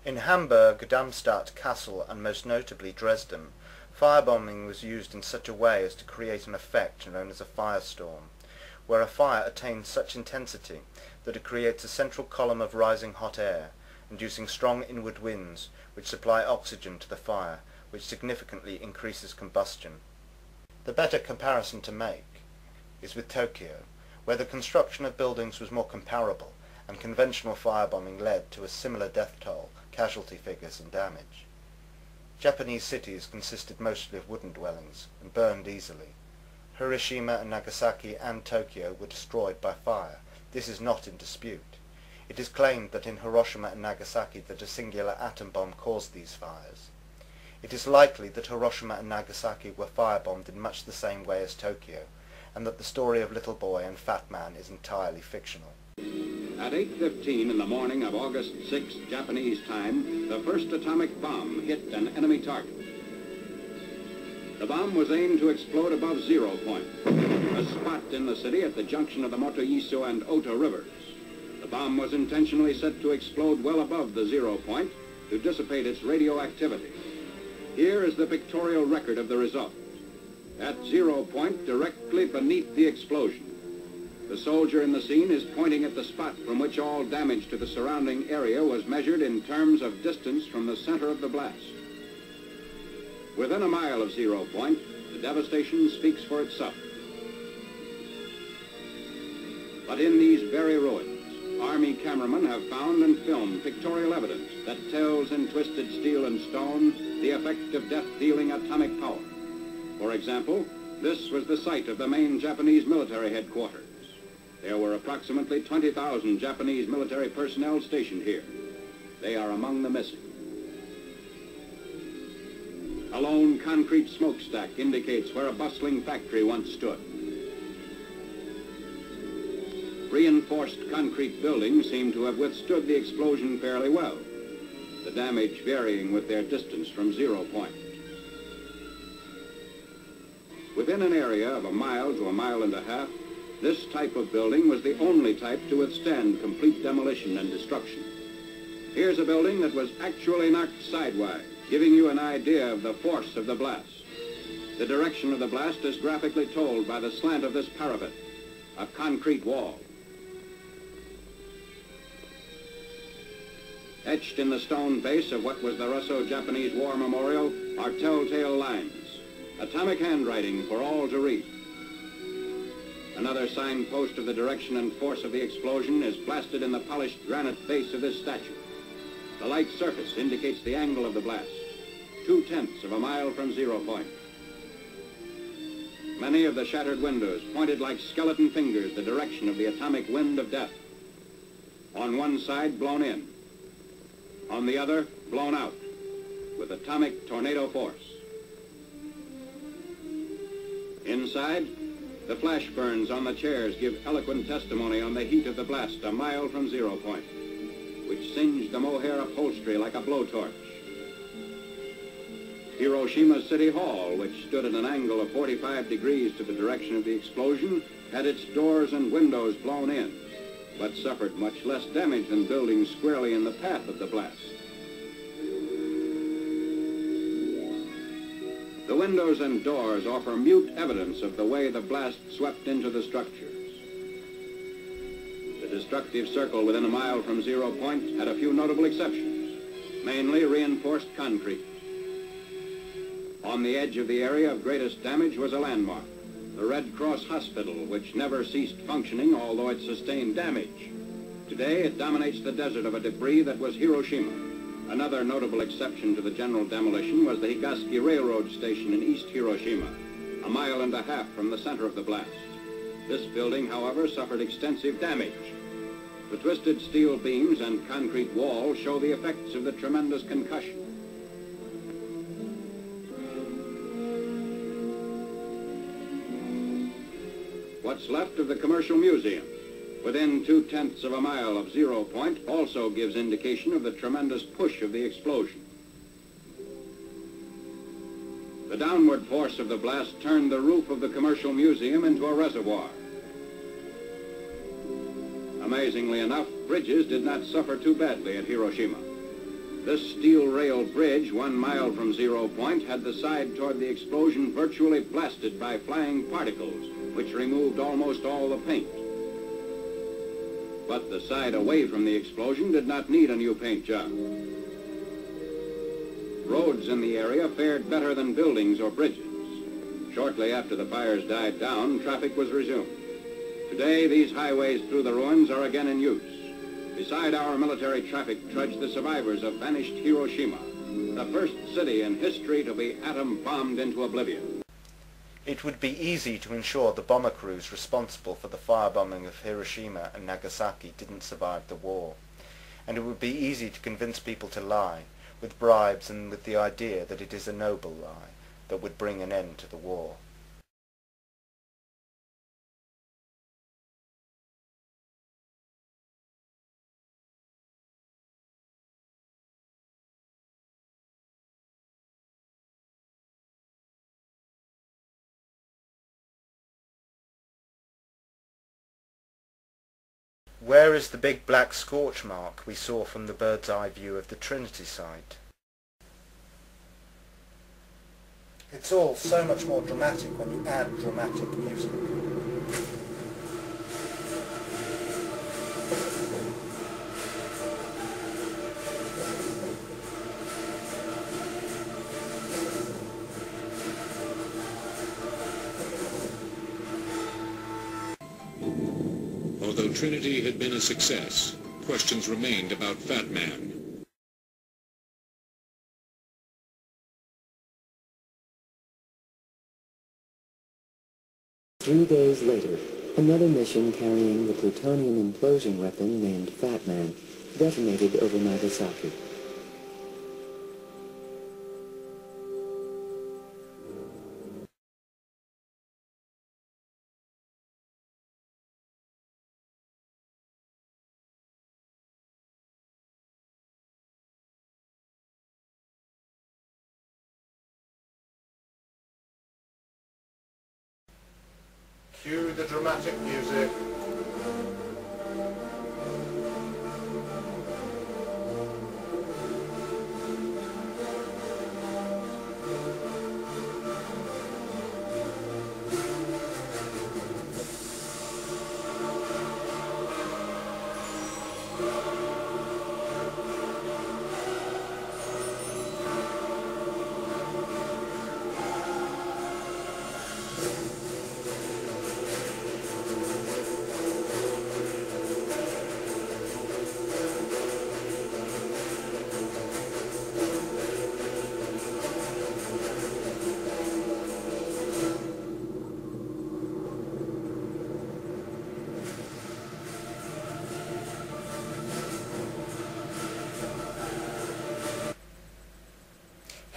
In Hamburg, Darmstadt, Kassel and most notably Dresden, firebombing was used in such a way as to create an effect known as a firestorm, where a fire attains such intensity that it creates a central column of rising hot air, inducing strong inward winds which supply oxygen to the fire, which significantly increases combustion. The better comparison to make is with Tokyo, where the construction of buildings was more comparable and conventional firebombing led to a similar death toll, casualty figures and damage. Japanese cities consisted mostly of wooden dwellings and burned easily. Hiroshima and Nagasaki and Tokyo were destroyed by fire. This is not in dispute. It is claimed that in Hiroshima and Nagasaki that a singular atom bomb caused these fires. It is likely that Hiroshima and Nagasaki were firebombed in much the same way as Tokyo, and that the story of Little Boy and Fat Man is entirely fictional. At 8.15 in the morning of August 6, Japanese time, the first atomic bomb hit an enemy target. The bomb was aimed to explode above zero point, a spot in the city at the junction of the Motoyasu and Ota rivers. The bomb was intentionally set to explode well above the zero point to dissipate its radioactivity. Here is the pictorial record of the result. At zero point, directly beneath the explosion, the soldier in the scene is pointing at the spot from which all damage to the surrounding area was measured in terms of distance from the center of the blast. Within a mile of zero point, the devastation speaks for itself. But in these very ruins, Army cameramen have found and filmed pictorial evidence that tells in twisted steel and stone the effect of death-dealing atomic power. For example, this was the site of the main Japanese military headquarters. There were approximately 20,000 Japanese military personnel stationed here. They are among the missing. A lone concrete smokestack indicates where a bustling factory once stood. Reinforced concrete buildings seem to have withstood the explosion fairly well, the damage varying with their distance from zero point. Within an area of a mile to a mile and a half, this type of building was the only type to withstand complete demolition and destruction. Here's a building that was actually knocked sidewise, giving you an idea of the force of the blast. The direction of the blast is graphically told by the slant of this parapet, a concrete wall. Etched in the stone base of what was the Russo-Japanese War Memorial are telltale lines, atomic handwriting for all to read. Another signpost of the direction and force of the explosion is blasted in the polished granite base of this statue. The light surface indicates the angle of the blast, two-tenths of a mile from zero point. Many of the shattered windows pointed like skeleton fingers the direction of the atomic wind of death. On one side, blown in. On the other, blown out, with atomic tornado force. Inside, the flash burns on the chairs give eloquent testimony on the heat of the blast a mile from zero point, which singed the mohair upholstery like a blowtorch. Hiroshima City Hall, which stood at an angle of 45 degrees to the direction of the explosion, had its doors and windows blown in, but suffered much less damage than buildings squarely in the path of the blast. The windows and doors offer mute evidence of the way the blast swept into the structures. The destructive circle within a mile from zero point had a few notable exceptions, mainly reinforced concrete. On the edge of the area of greatest damage was a landmark, the Red Cross Hospital, which never ceased functioning although it sustained damage. Today it dominates the desert of a debris that was Hiroshima. Another notable exception to the general demolition was the Higashi Railroad Station in East Hiroshima, a mile and a half from the center of the blast. This building, however, suffered extensive damage. The twisted steel beams and concrete wall show the effects of the tremendous concussion. What's left of the Commercial Museum, within two-tenths of a mile of zero point also gives indication of the tremendous push of the explosion. The downward force of the blast turned the roof of the commercial museum into a reservoir. Amazingly enough, bridges did not suffer too badly at Hiroshima. This steel rail bridge, one mile from zero point, had the side toward the explosion virtually blasted by flying particles, which removed almost all the paint. But the side away from the explosion did not need a new paint job. Roads in the area fared better than buildings or bridges. Shortly after the fires died down, traffic was resumed. Today, these highways through the ruins are again in use. Beside our military traffic trudge the survivors of vanished Hiroshima, the first city in history to be atom-bombed into oblivion. It would be easy to ensure the bomber crews responsible for the firebombing of Hiroshima and Nagasaki didn't survive the war. And it would be easy to convince people to lie, with bribes and with the idea that it is a noble lie that would bring an end to the war. Where is the big black scorch mark we saw from the bird's eye view of the Trinity site? It's all so much more dramatic when you add dramatic music. Trinity had been a success, questions remained about Fat Man. Three days later, another mission carrying the plutonium implosion weapon named Fat Man detonated over Nagasaki. Cue the dramatic music.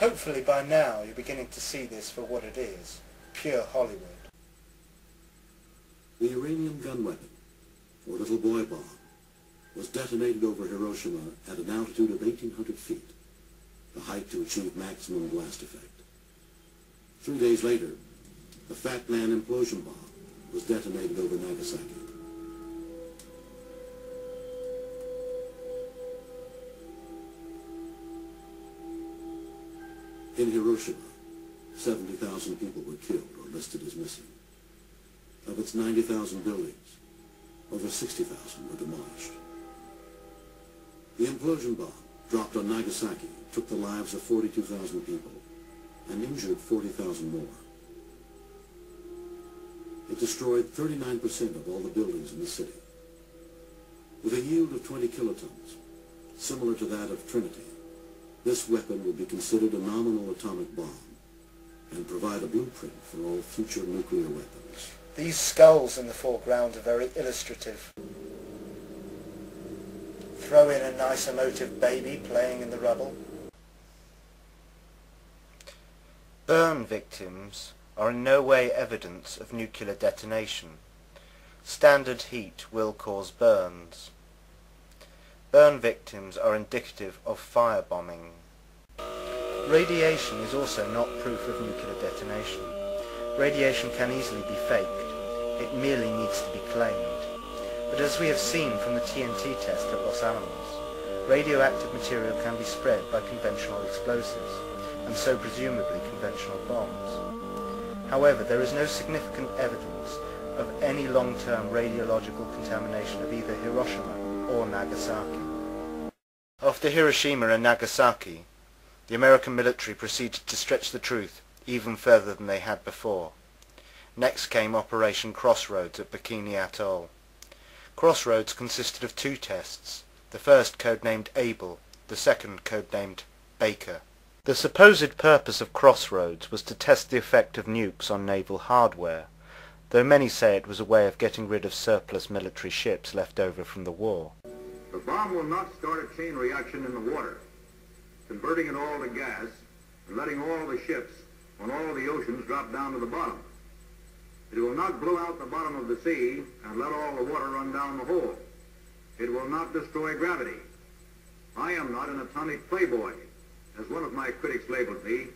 Hopefully by now you're beginning to see this for what it is. Pure Hollywood. The uranium gun weapon, or Little Boy Bomb, was detonated over Hiroshima at an altitude of 1,800 feet, the height to achieve maximum blast effect. Three days later, the Fat Man implosion bomb was detonated over Nagasaki. In Hiroshima, 70,000 people were killed or listed as missing. Of its 90,000 buildings, over 60,000 were demolished. The implosion bomb dropped on Nagasaki took the lives of 42,000 people and injured 40,000 more. It destroyed 39% of all the buildings in the city. With a yield of 20 kilotons, similar to that of Trinity, this weapon will be considered a nominal atomic bomb and provide a blueprint for all future nuclear weapons. These skulls in the foreground are very illustrative. Throw in a nice emotive baby playing in the rubble. Burn victims are in no way evidence of nuclear detonation. Standard heat will cause burns. Burn victims are indicative of firebombing. Radiation is also not proof of nuclear detonation. Radiation can easily be faked. It merely needs to be claimed. But as we have seen from the TNT test at Los Alamos, radioactive material can be spread by conventional explosives, and so presumably conventional bombs. However, there is no significant evidence of any long-term radiological contamination of either Hiroshima or Nagasaki. After Hiroshima and Nagasaki, the American military proceeded to stretch the truth even further than they had before. Next came Operation Crossroads at Bikini Atoll. Crossroads consisted of two tests, the first codenamed Able, the second codenamed Baker. The supposed purpose of Crossroads was to test the effect of nukes on naval hardware, though many say it was a way of getting rid of surplus military ships left over from the war. The bomb will not start a chain reaction in the water, converting it all to gas and letting all the ships on all the oceans drop down to the bottom. It will not blow out the bottom of the sea and let all the water run down the hole. It will not destroy gravity. I am not an atomic playboy, as one of my critics labeled me,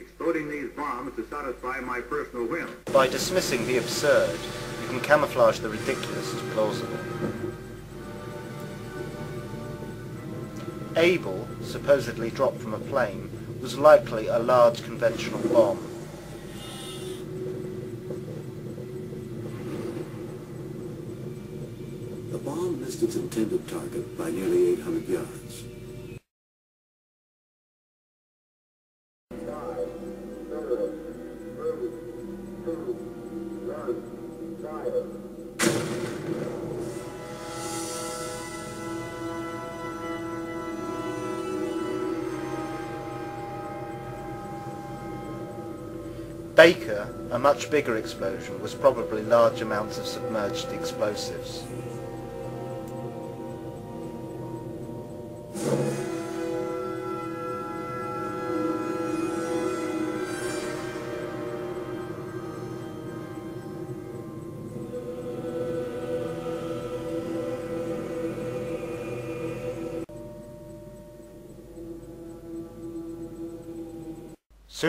exploding these bombs to satisfy my personal whim. By dismissing the absurd, you can camouflage the ridiculous as plausible. Able, supposedly dropped from a plane, was likely a large conventional bomb. The bomb missed its intended target by nearly 800 yards. A much bigger explosion, was probably large amounts of submerged explosives.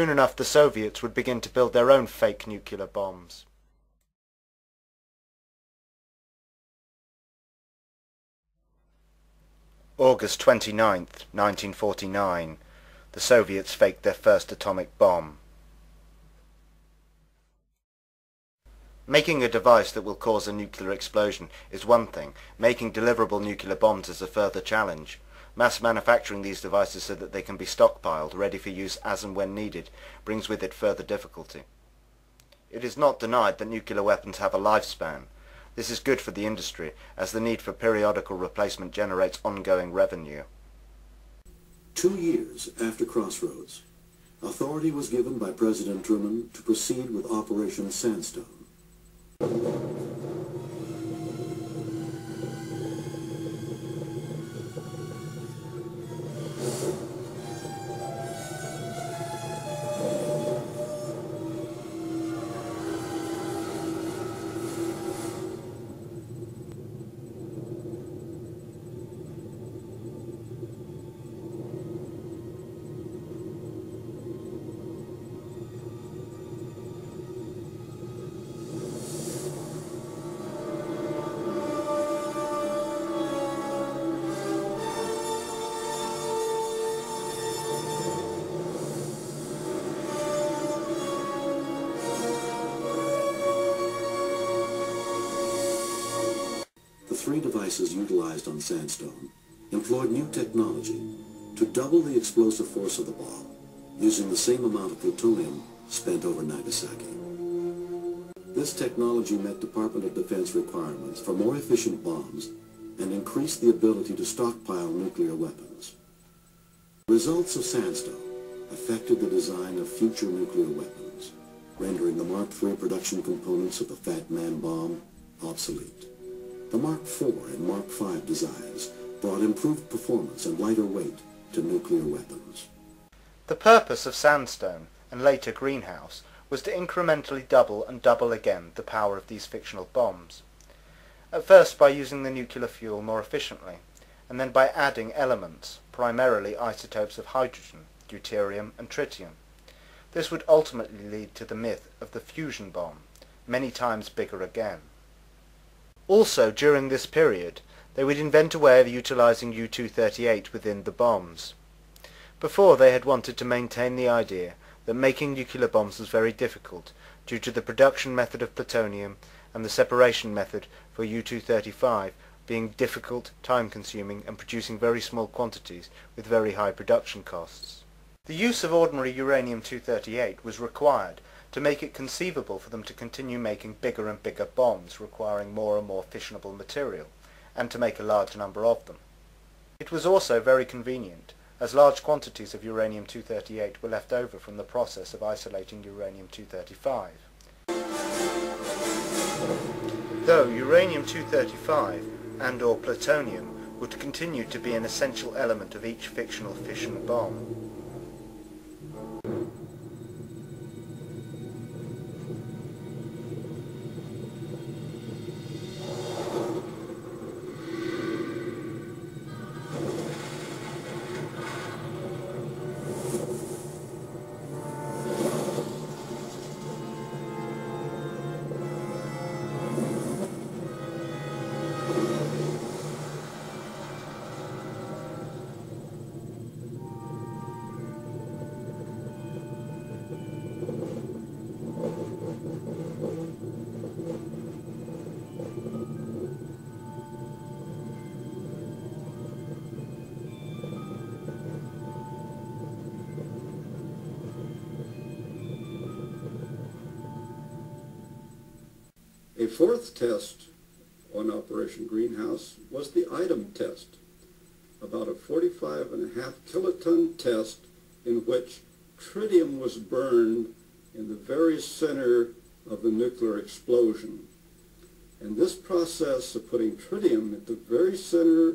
Soon enough the Soviets would begin to build their own fake nuclear bombs. August 29th, 1949. The Soviets faked their first atomic bomb. Making a device that will cause a nuclear explosion is one thing. Making deliverable nuclear bombs is a further challenge. Mass manufacturing these devices so that they can be stockpiled, ready for use as and when needed, brings with it further difficulty. It is not denied that nuclear weapons have a lifespan. This is good for the industry, as the need for periodical replacement generates ongoing revenue. Two years after Crossroads, authority was given by President Truman to proceed with Operation Sandstone. The three devices utilized on Sandstone employed new technology to double the explosive force of the bomb, using the same amount of plutonium spent over Nagasaki. This technology met Department of Defense requirements for more efficient bombs and increased the ability to stockpile nuclear weapons. Results of Sandstone affected the design of future nuclear weapons, rendering the Mark III production components of the Fat Man bomb obsolete. The Mark IV and Mark V designs brought improved performance and lighter weight to nuclear weapons. The purpose of Sandstone, and later Greenhouse, was to incrementally double and double again the power of these fictional bombs. At first by using the nuclear fuel more efficiently, and then by adding elements, primarily isotopes of hydrogen, deuterium and tritium. This would ultimately lead to the myth of the fusion bomb, many times bigger again. Also during this period, they would invent a way of utilizing U-238 within the bombs. Before they had wanted to maintain the idea that making nuclear bombs was very difficult due to the production method of plutonium and the separation method for U-235 being difficult, time-consuming and producing very small quantities with very high production costs. The use of ordinary uranium-238 was required to make it conceivable for them to continue making bigger and bigger bombs requiring more and more fissionable material, and to make a large number of them. It was also very convenient as large quantities of uranium-238 were left over from the process of isolating uranium-235. Though uranium-235 and or plutonium would continue to be an essential element of each fictional fission bomb. Fourth test on Operation Greenhouse was the item test, about a 45 and a half kiloton test in which tritium was burned in the very center of the nuclear explosion. And this process of putting tritium at the very center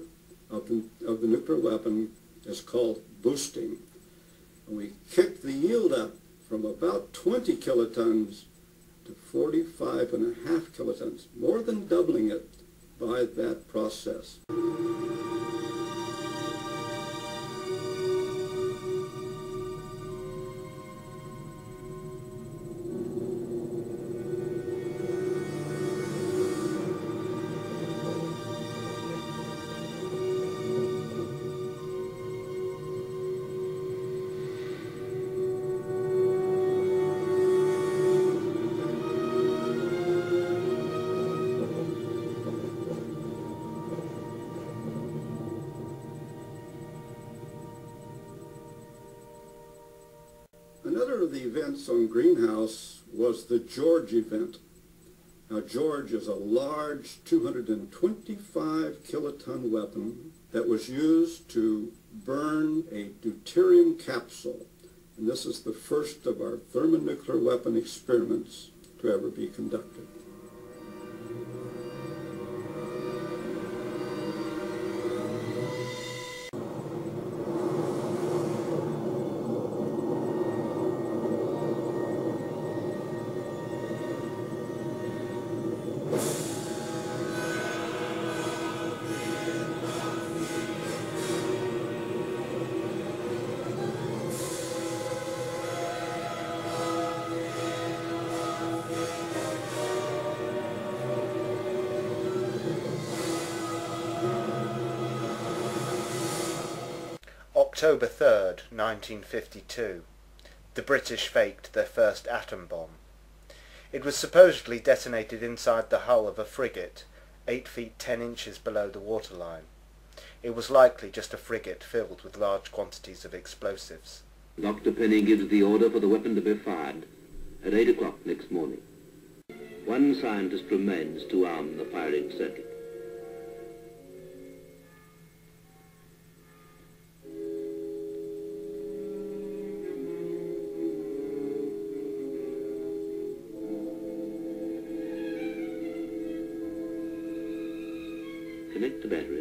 of the, of the nuclear weapon is called boosting. And we kicked the yield up from about 20 kilotons to 45 and a half kilotons, more than doubling it by that process. Of the events on Greenhouse was the George event. Now George is a large 225 kiloton weapon that was used to burn a deuterium capsule. And this is the first of our thermonuclear weapon experiments to ever be conducted. October 3rd, 1952. The British faked their first atom bomb. It was supposedly detonated inside the hull of a frigate, 8 feet 10 inches below the waterline. It was likely just a frigate filled with large quantities of explosives. Dr. Penney gives the order for the weapon to be fired at 8 o'clock next morning. One scientist remains to arm the firing circuit. Connect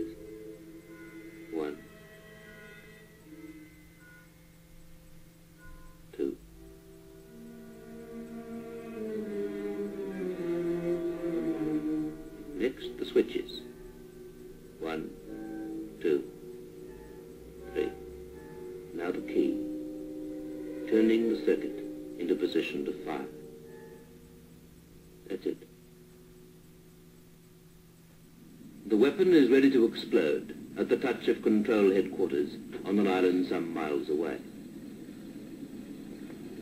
weapon is ready to explode at the touch of control headquarters on an island some miles away.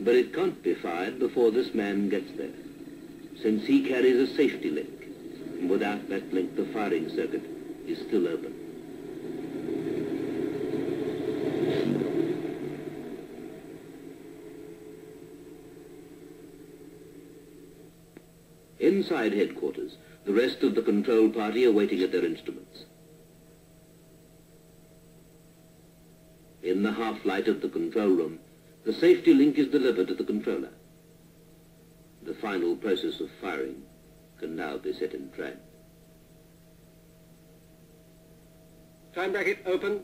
But it can't be fired before this man gets there, since he carries a safety link, and without that link the firing circuit is still open. Inside headquarters, the rest of the control party are waiting at their instruments. In the half-light of the control room, the safety link is delivered to the controller. The final process of firing can now be set in train. Time bracket open.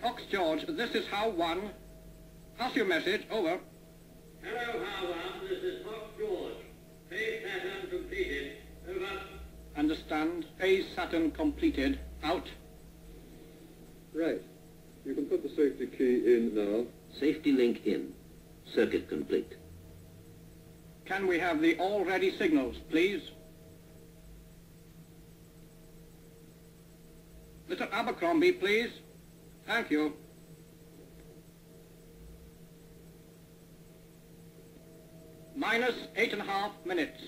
Fox George, this is How 1. Pass your message, over. Hello, How 1, this is Understand. Phase Saturn completed. Out. Right. You can put the safety key in now. Safety link in. Circuit complete. Can we have the all-ready signals, please? Mr. Abercrombie, please. Thank you. Minus eight and a half minutes.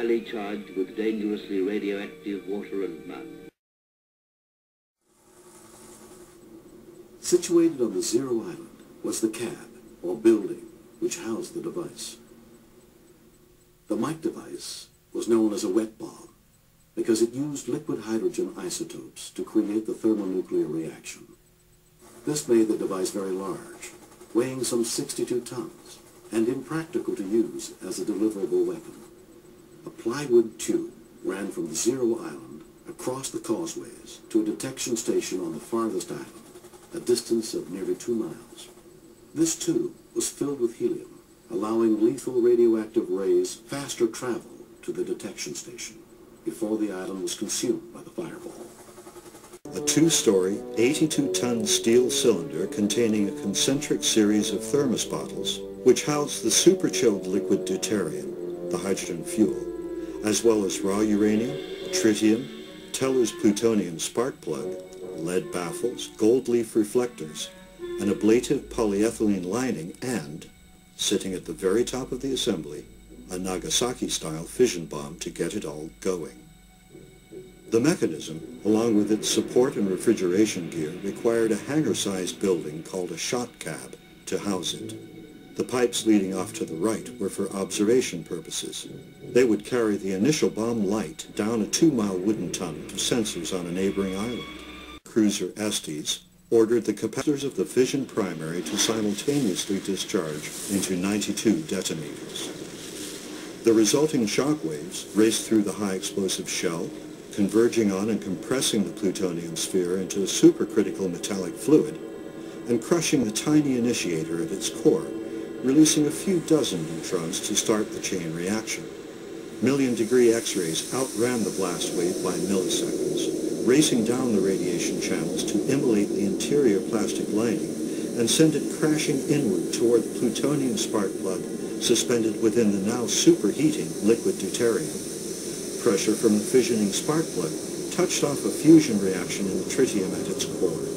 Highly charged with dangerously radioactive water and mud. Situated on the Zero Island was the cab, or building, which housed the device. The Mike device was known as a wet bomb because it used liquid hydrogen isotopes to create the thermonuclear reaction. This made the device very large, weighing some 62 tons, and impractical to use as a deliverable weapon. Plywood tube ran from Zero Island across the causeways to a detection station on the farthest island, a distance of nearly two miles. This tube was filled with helium, allowing lethal radioactive rays faster travel to the detection station before the island was consumed by the fireball. A two-story, 82-ton steel cylinder containing a concentric series of thermos bottles, which housed the super-chilled liquid deuterium, the hydrogen fuel, as well as raw uranium, tritium, Teller's plutonium spark plug, lead baffles, gold leaf reflectors, an ablative polyethylene lining, and, sitting at the very top of the assembly, a Nagasaki-style fission bomb to get it all going. The mechanism, along with its support and refrigeration gear, required a hangar-sized building called a shot cab to house it. The pipes leading off to the right were for observation purposes. They would carry the initial bomb light down a two-mile wooden tunnel to sensors on a neighboring island. Cruiser Estes ordered the capacitors of the fission primary to simultaneously discharge into 92 detonators. The resulting shock waves raced through the high explosive shell, converging on and compressing the plutonium sphere into a supercritical metallic fluid, and crushing the tiny initiator at its core, releasing a few dozen neutrons to start the chain reaction. Million-degree X-rays outran the blast wave by milliseconds, racing down the radiation channels to immolate the interior plastic lining and send it crashing inward toward the plutonium spark plug suspended within the now superheating liquid deuterium. Pressure from the fissioning spark plug touched off a fusion reaction in the tritium at its core.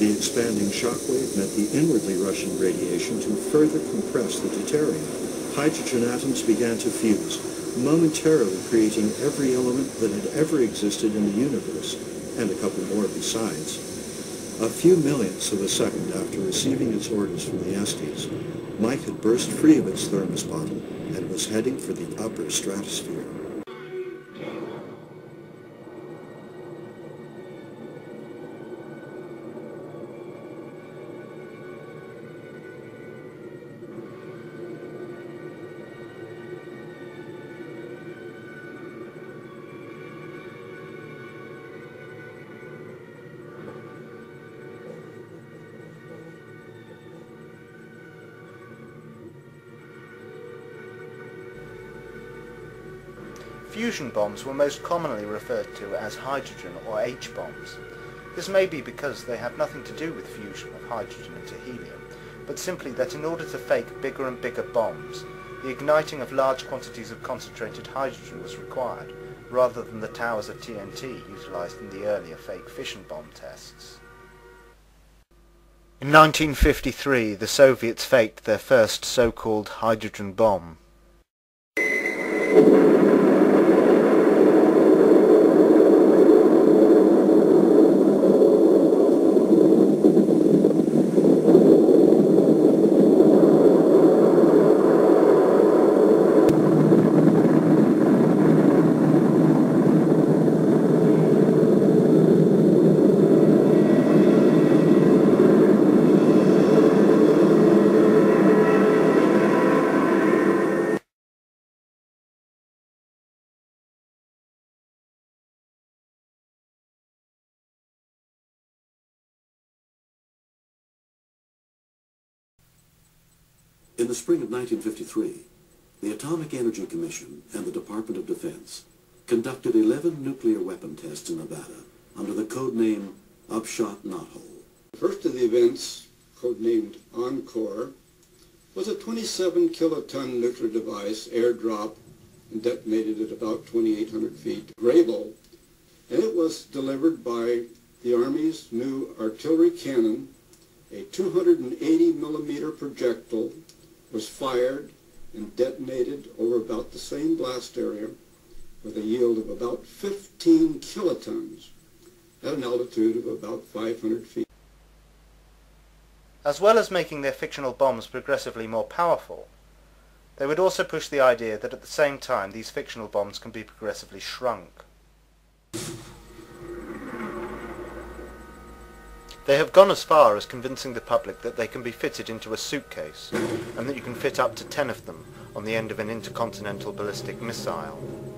The expanding shockwave meant the inwardly rushing radiation to further compress the deuterium. Hydrogen atoms began to fuse, momentarily creating every element that had ever existed in the universe, and a couple more besides. A few millionths of a second after receiving its orders from the Estes, Mike had burst free of its thermos bottle and was heading for the upper stratosphere. Fusion bombs were most commonly referred to as hydrogen or H-bombs. This may be because they have nothing to do with fusion of hydrogen into helium, but simply that in order to fake bigger and bigger bombs, the igniting of large quantities of concentrated hydrogen was required, rather than the towers of TNT utilized in the earlier fake fission bomb tests. In 1953, the Soviets faked their first so-called hydrogen bomb. In the spring of 1953, the Atomic Energy Commission and the Department of Defense conducted 11 nuclear weapon tests in Nevada under the code name Upshot Knothole. The first of the events, codenamed Encore, was a 27 kiloton nuclear device airdrop and detonated at about 2,800 feet, Grable, and it was delivered by the Army's new artillery cannon, a 280 millimeter projectile was fired and detonated over about the same blast area with a yield of about 15 kilotons at an altitude of about 500 feet. As well as making their fictional bombs progressively more powerful, they would also push the idea that at the same time these fictional bombs can be progressively shrunk. They have gone as far as convincing the public that they can be fitted into a suitcase, and that you can fit up to ten of them on the end of an intercontinental ballistic missile.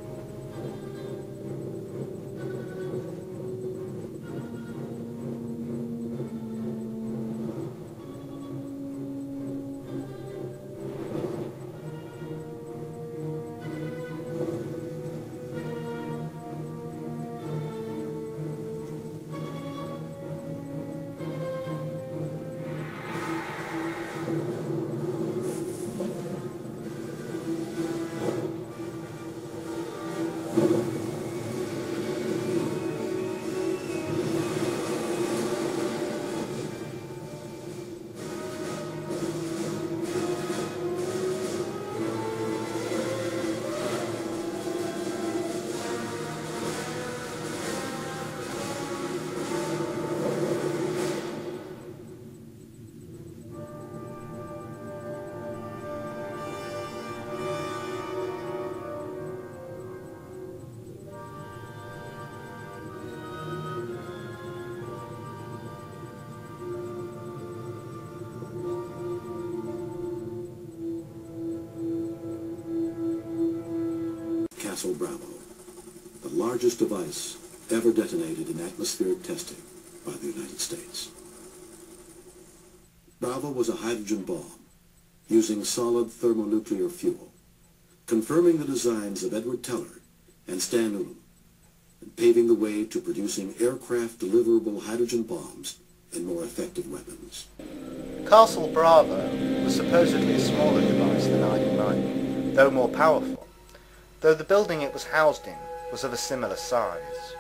Atmospheric testing by the United States. Bravo was a hydrogen bomb using solid thermonuclear fuel, confirming the designs of Edward Teller and Stan and paving the way to producing aircraft deliverable hydrogen bombs and more effective weapons. Castle Bravo was supposedly a smaller device than Ivy Mike, though more powerful, though the building it was housed in was of a similar size.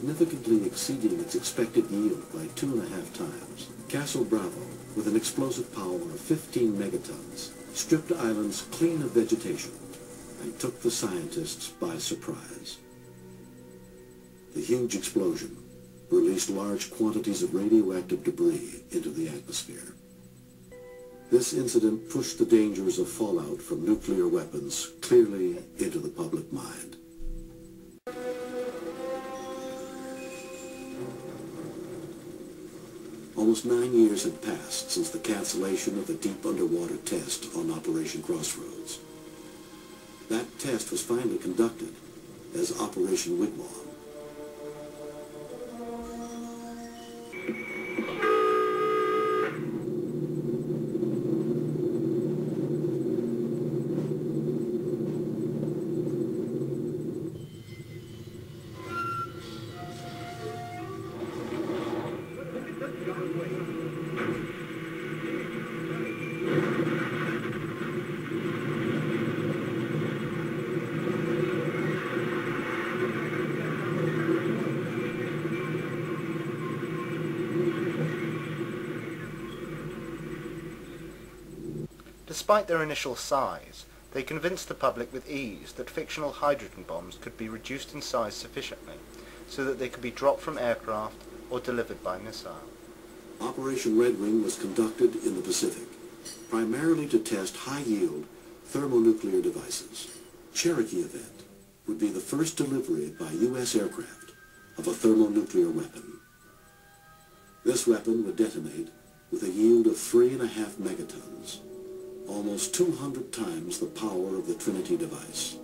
Significantly exceeding its expected yield by two and a half times. Castle Bravo, with an explosive power of 15 megatons, stripped islands clean of vegetation and took the scientists by surprise. The huge explosion released large quantities of radioactive debris into the atmosphere. This incident pushed the dangers of fallout from nuclear weapons clearly into the public mind. Almost nine years had passed since the cancellation of the deep underwater test on Operation Crossroads. That test was finally conducted as Operation Wigwam. Despite their initial size, they convinced the public with ease that fictional hydrogen bombs could be reduced in size sufficiently so that they could be dropped from aircraft or delivered by missile. Operation Red Wing was conducted in the Pacific, primarily to test high-yield thermonuclear devices. Cherokee event would be the first delivery by U.S. aircraft of a thermonuclear weapon. This weapon would detonate with a yield of three and a half megatons, almost 200 times the power of the Trinity device.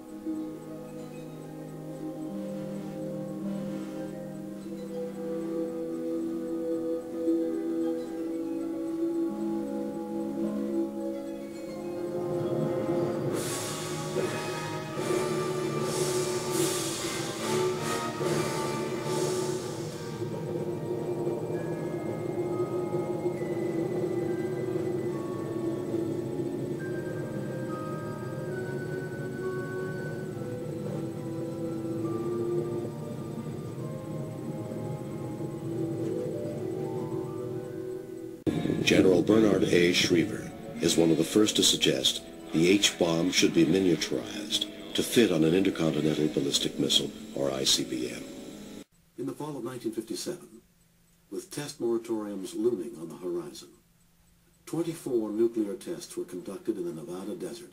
Bernard A. Schriever is one of the first to suggest the H-bomb should be miniaturized to fit on an intercontinental ballistic missile, or ICBM. In the fall of 1957, with test moratoriums looming on the horizon, 24 nuclear tests were conducted in the Nevada desert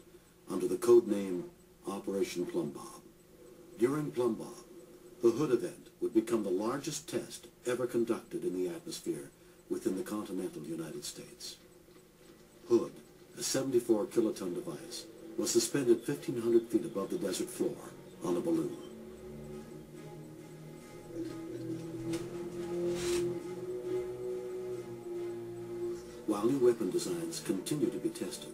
under the code name Operation Plumbob. During Plumbob, the Hood event would become the largest test ever conducted in the atmosphere within the continental United States. Hood, a 74 kiloton device, was suspended 1,500 feet above the desert floor on a balloon. While new weapon designs continue to be tested,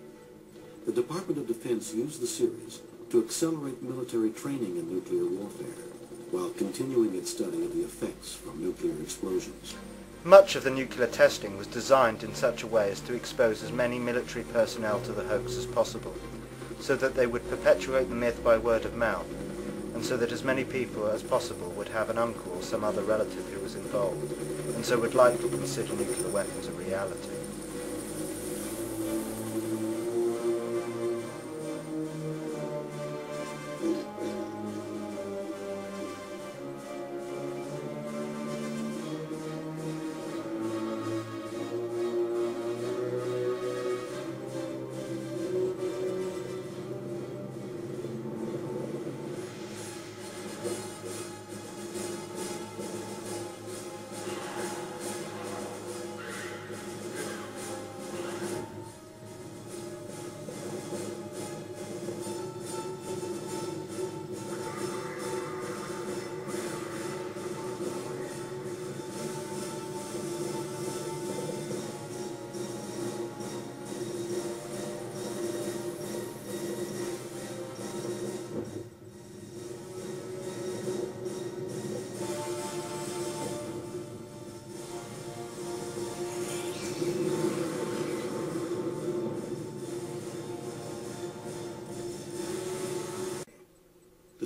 the Department of Defense used the series to accelerate military training in nuclear warfare while continuing its study of the effects from nuclear explosions. Much of the nuclear testing was designed in such a way as to expose as many military personnel to the hoax as possible, so that they would perpetuate the myth by word of mouth, and so that as many people as possible would have an uncle or some other relative who was involved, and so would likely consider nuclear weapons a reality.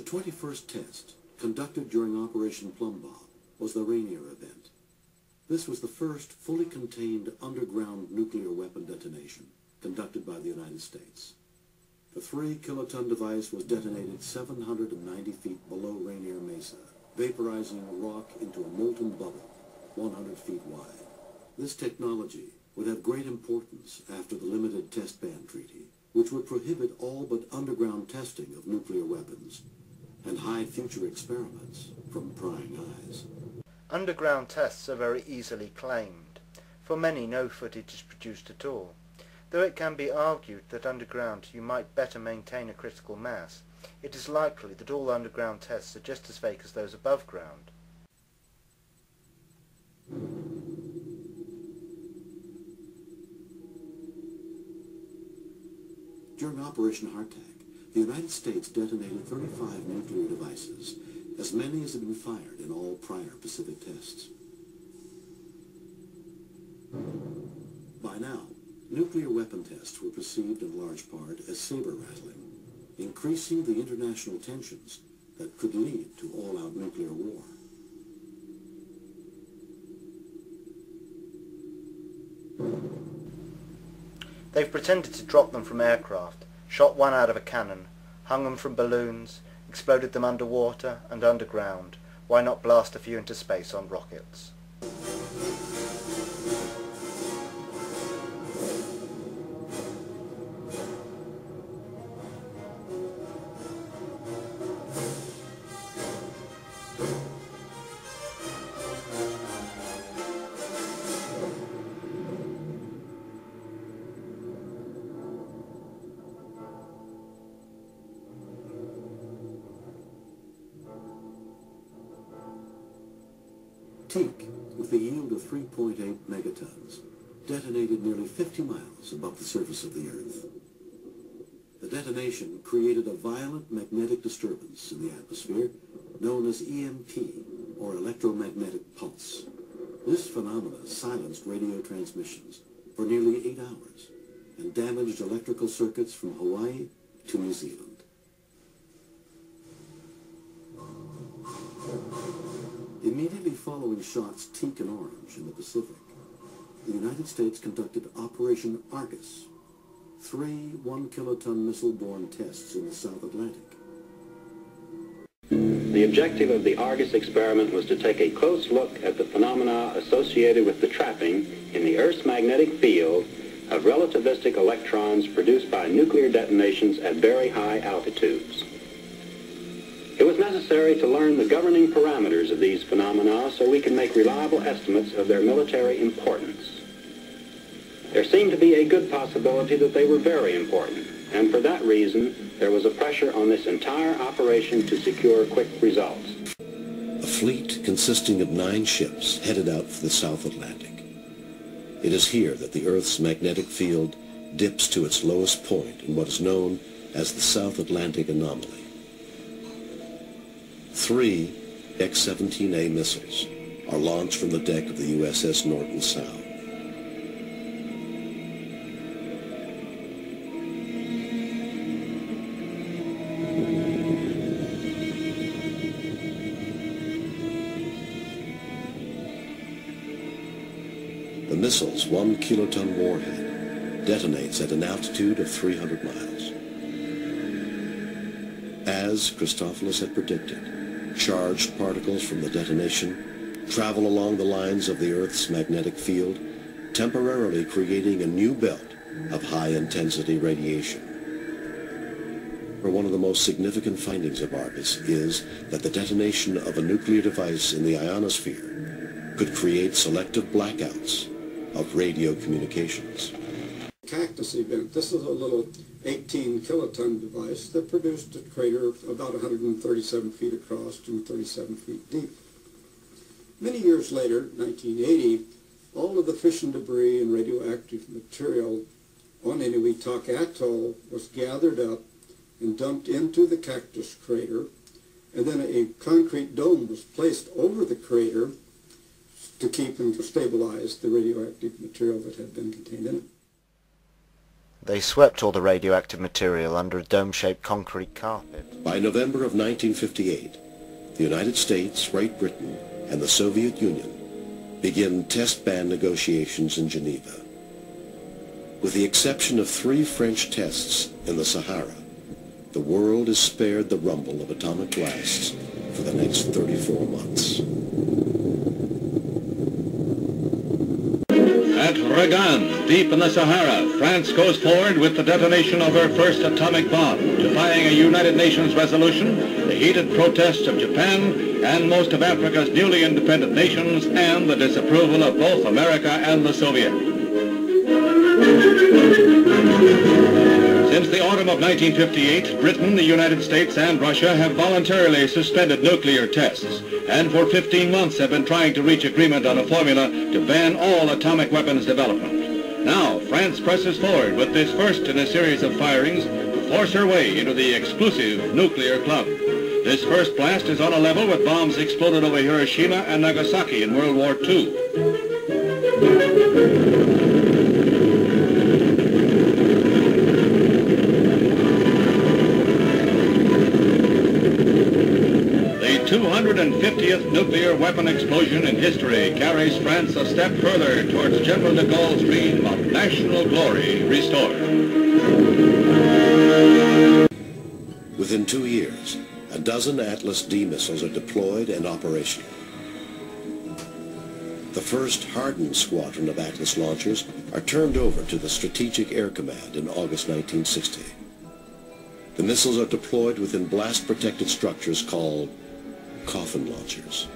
21st test, conducted during Operation Plumbob, was the Rainier event. This was the first fully contained underground nuclear weapon detonation conducted by the United States. The three kiloton device was detonated 790 feet below Rainier Mesa, vaporizing rock into a molten bubble 100 feet wide. This technology would have great importance after the Limited Test Ban Treaty, which would prohibit all but underground testing of nuclear weapons and hide future experiments from prying eyes. Underground tests are very easily claimed. For many no footage is produced at all. Though it can be argued that underground you might better maintain a critical mass, it is likely that all underground tests are just as fake as those above ground. During Operation Hardtack, the United States detonated 35 nuclear devices, as many as had been fired in all prior Pacific tests. By now, nuclear weapon tests were perceived in large part as saber-rattling, increasing the international tensions that could lead to all-out nuclear war. They've pretended to drop them from aircraft, shot one out of a cannon, hung them from balloons, exploded them underwater and underground. Why not blast a few into space on rockets? Surface of the Earth. The detonation created a violent magnetic disturbance in the atmosphere known as EMP, or electromagnetic pulse. This phenomena silenced radio transmissions for nearly eight hours and damaged electrical circuits from Hawaii to New Zealand. Immediately following shots Teak and Orange in the Pacific, the United States conducted Operation Argus, three one-kiloton missile-borne tests in the South Atlantic. The objective of the Argus experiment was to take a close look at the phenomena associated with the trapping in the Earth's magnetic field of relativistic electrons produced by nuclear detonations at very high altitudes. It was necessary to learn the governing parameters of these phenomena so we can make reliable estimates of their military importance. There seemed to be a good possibility that they were very important, and for that reason, there was a pressure on this entire operation to secure quick results. A fleet consisting of nine ships headed out for the South Atlantic. It is here that the Earth's magnetic field dips to its lowest point in what is known as the South Atlantic Anomaly. Three X-17A missiles are launched from the deck of the USS Norton Sound. The missile's one kiloton warhead detonates at an altitude of 300 miles. As Christofilos had predicted, charged particles from the detonation travel along the lines of the Earth's magnetic field, temporarily creating a new belt of high-intensity radiation. For one of the most significant findings of Argus is that the detonation of a nuclear device in the ionosphere could create selective blackouts of radio communications. Cactus event. This is a little 18 kiloton device that produced a crater about 137 feet across and 37 feet deep. Many years later, 1980, all of the fission debris and radioactive material on Enewetak Atoll was gathered up and dumped into the cactus crater, and then a concrete dome was placed over the crater to keep and to stabilize the radioactive material that had been contained in it. They swept all the radioactive material under a dome-shaped concrete carpet. By November of 1958, the United States, Great Britain, and the Soviet Union begin test ban negotiations in Geneva. With the exception of three French tests in the Sahara, the world is spared the rumble of atomic blasts for the next 34 months. At Reggane, deep in the Sahara, France goes forward with the detonation of her first atomic bomb, defying a United Nations resolution, the heated protests of Japan and most of Africa's newly independent nations, and the disapproval of both America and the Soviet. Since the autumn of 1958, Britain, the United States, and Russia have voluntarily suspended nuclear tests, and for 15 months have been trying to reach agreement on a formula to ban all atomic weapons development. Now, France presses forward with this first in a series of firings to force her way into the exclusive nuclear club. This first blast is on a level with bombs exploded over Hiroshima and Nagasaki in World War II. 250th nuclear weapon explosion in history carries France a step further towards General de Gaulle's dream of national glory restored. Within two years, a dozen Atlas D missiles are deployed and operational. The first hardened squadron of Atlas launchers are turned over to the Strategic Air Command in August 1960. The missiles are deployed within blast-protected structures called coffin launchers.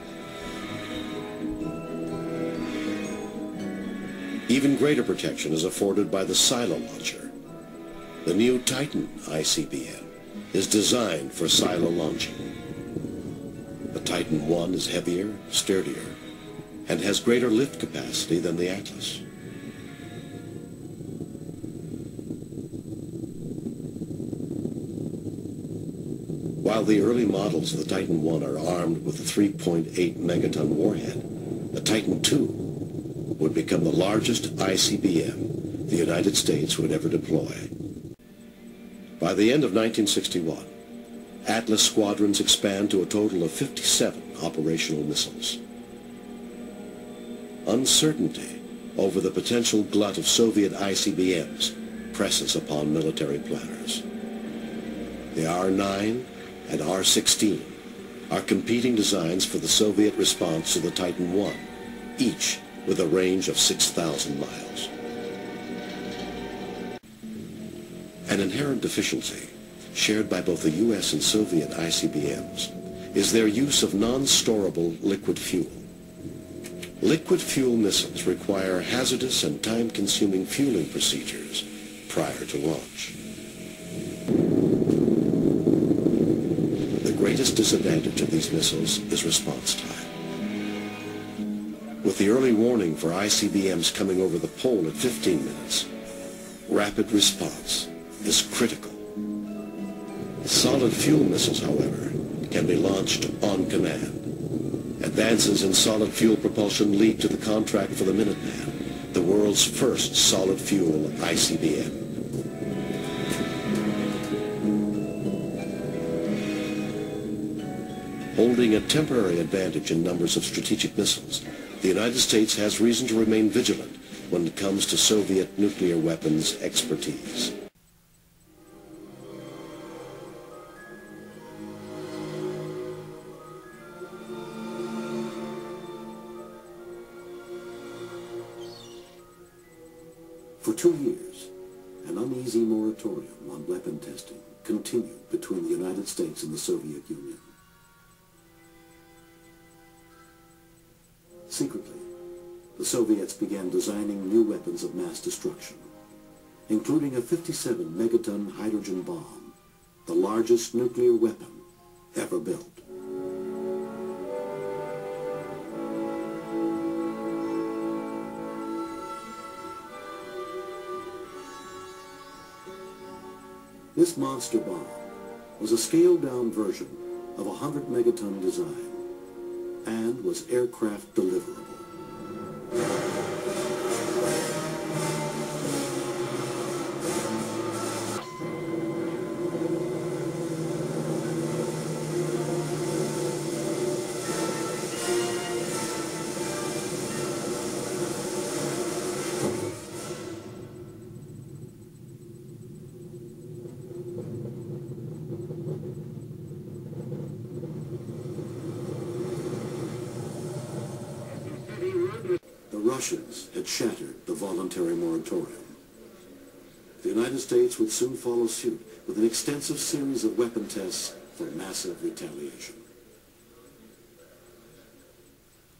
Even greater protection is afforded by the silo launcher. The new Titan ICBM is designed for silo launching. The Titan I is heavier, sturdier, and has greater lift capacity than the Atlas. While the early models of the Titan I are armed with a 3.8 megaton warhead, the Titan II would become the largest ICBM the United States would ever deploy. By the end of 1961, Atlas squadrons expand to a total of 57 operational missiles. Uncertainty over the potential glut of Soviet ICBMs presses upon military planners. The R-9 and R-16 are competing designs for the Soviet response to the Titan I, each with a range of 6,000 miles. An inherent deficiency, shared by both the U.S. and Soviet ICBMs, is their use of non-storable liquid fuel. Liquid fuel missiles require hazardous and time-consuming fueling procedures prior to launch. The greatest disadvantage of these missiles is response time. With the early warning for ICBMs coming over the pole at 15 minutes, rapid response is critical. Solid fuel missiles, however, can be launched on command. Advances in solid fuel propulsion lead to the contract for the Minuteman, the world's first solid fuel ICBM. Holding a temporary advantage in numbers of strategic missiles, the United States has reason to remain vigilant when it comes to Soviet nuclear weapons expertise. For two years, an uneasy moratorium on weapon testing continued between the United States and the Soviet Union. Secretly, the Soviets began designing new weapons of mass destruction, including a 57 megaton hydrogen bomb, the largest nuclear weapon ever built. This monster bomb was a scaled-down version of a 100 megaton design and was aircraft deliverable. Russians had shattered the voluntary moratorium. The United States would soon follow suit with an extensive series of weapon tests for massive retaliation.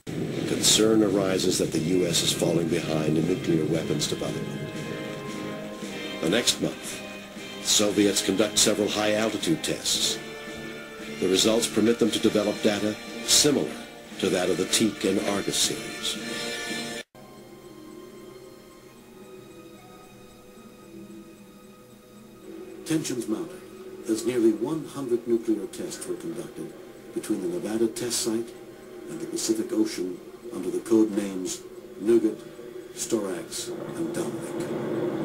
Concern arises that the U.S. is falling behind in nuclear weapons development. The next month, the Soviets conduct several high-altitude tests. The results permit them to develop data similar to that of the Teak and Argus series. Tensions mounted as nearly 100 nuclear tests were conducted between the Nevada test site and the Pacific Ocean under the code names Nougat, Storax, and Dominic.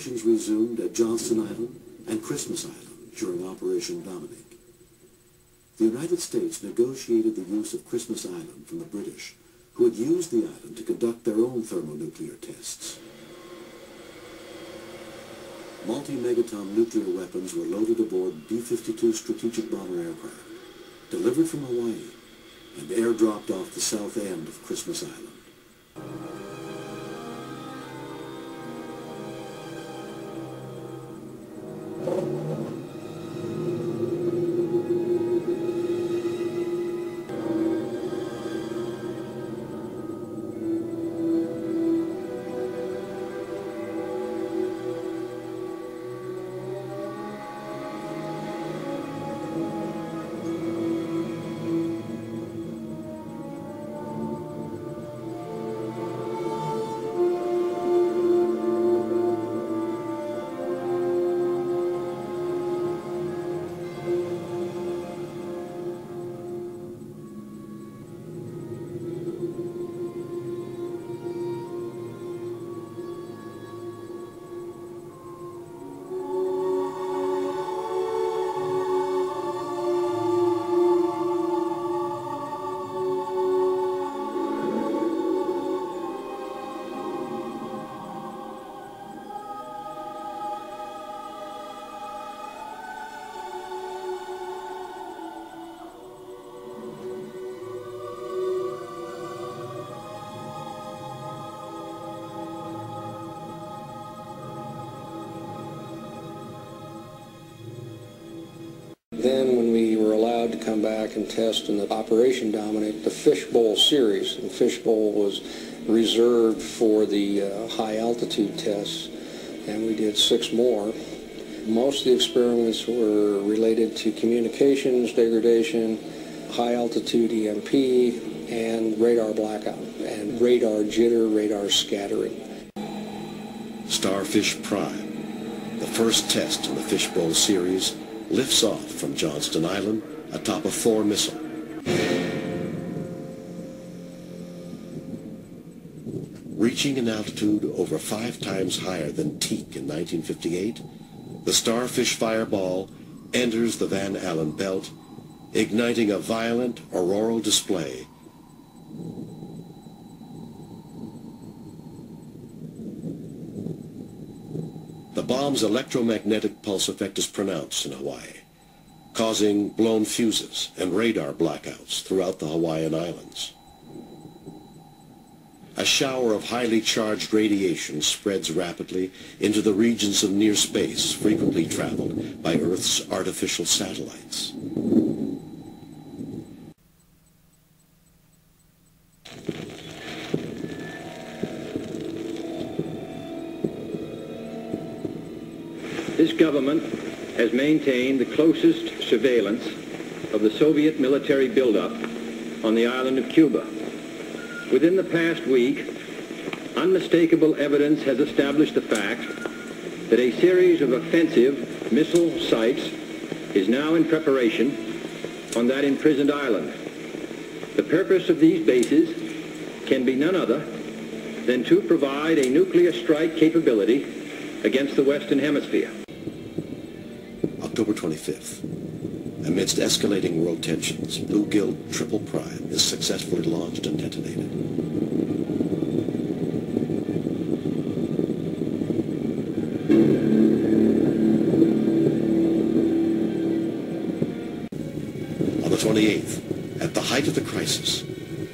Operations resumed at Johnston Island and Christmas Island during Operation Dominic. The United States negotiated the use of Christmas Island from the British, who had used the island to conduct their own thermonuclear tests. Multi-megaton nuclear weapons were loaded aboard B-52 strategic bomber aircraft, delivered from Hawaii, and airdropped off the south end of Christmas Island. Back and the Operation Dominic, the Fishbowl series. And Fishbowl was reserved for the uh, high altitude tests, and we did six more. Most of the experiments were related to communications degradation, high altitude EMP, and radar blackout, and radar jitter, radar scattering. Starfish Prime, the first test in the Fishbowl series, lifts off from Johnston Island atop a Thor missile. Reaching an altitude over five times higher than Teak in 1958, the Starfish Fireball enters the Van Allen belt, igniting a violent auroral display The bomb's electromagnetic pulse effect is pronounced in Hawaii, causing blown fuses and radar blackouts throughout the Hawaiian Islands. A shower of highly charged radiation spreads rapidly into the regions of near space frequently traveled by Earth's artificial satellites. This government has maintained the closest surveillance of the Soviet military buildup on the island of Cuba. Within the past week, unmistakable evidence has established the fact that a series of offensive missile sites is now in preparation on that imprisoned island. The purpose of these bases can be none other than to provide a nuclear strike capability against the Western Hemisphere. October 25th. Amidst escalating world tensions, Blue Bluegill Triple Prime is successfully launched and detonated. On the 28th, at the height of the crisis,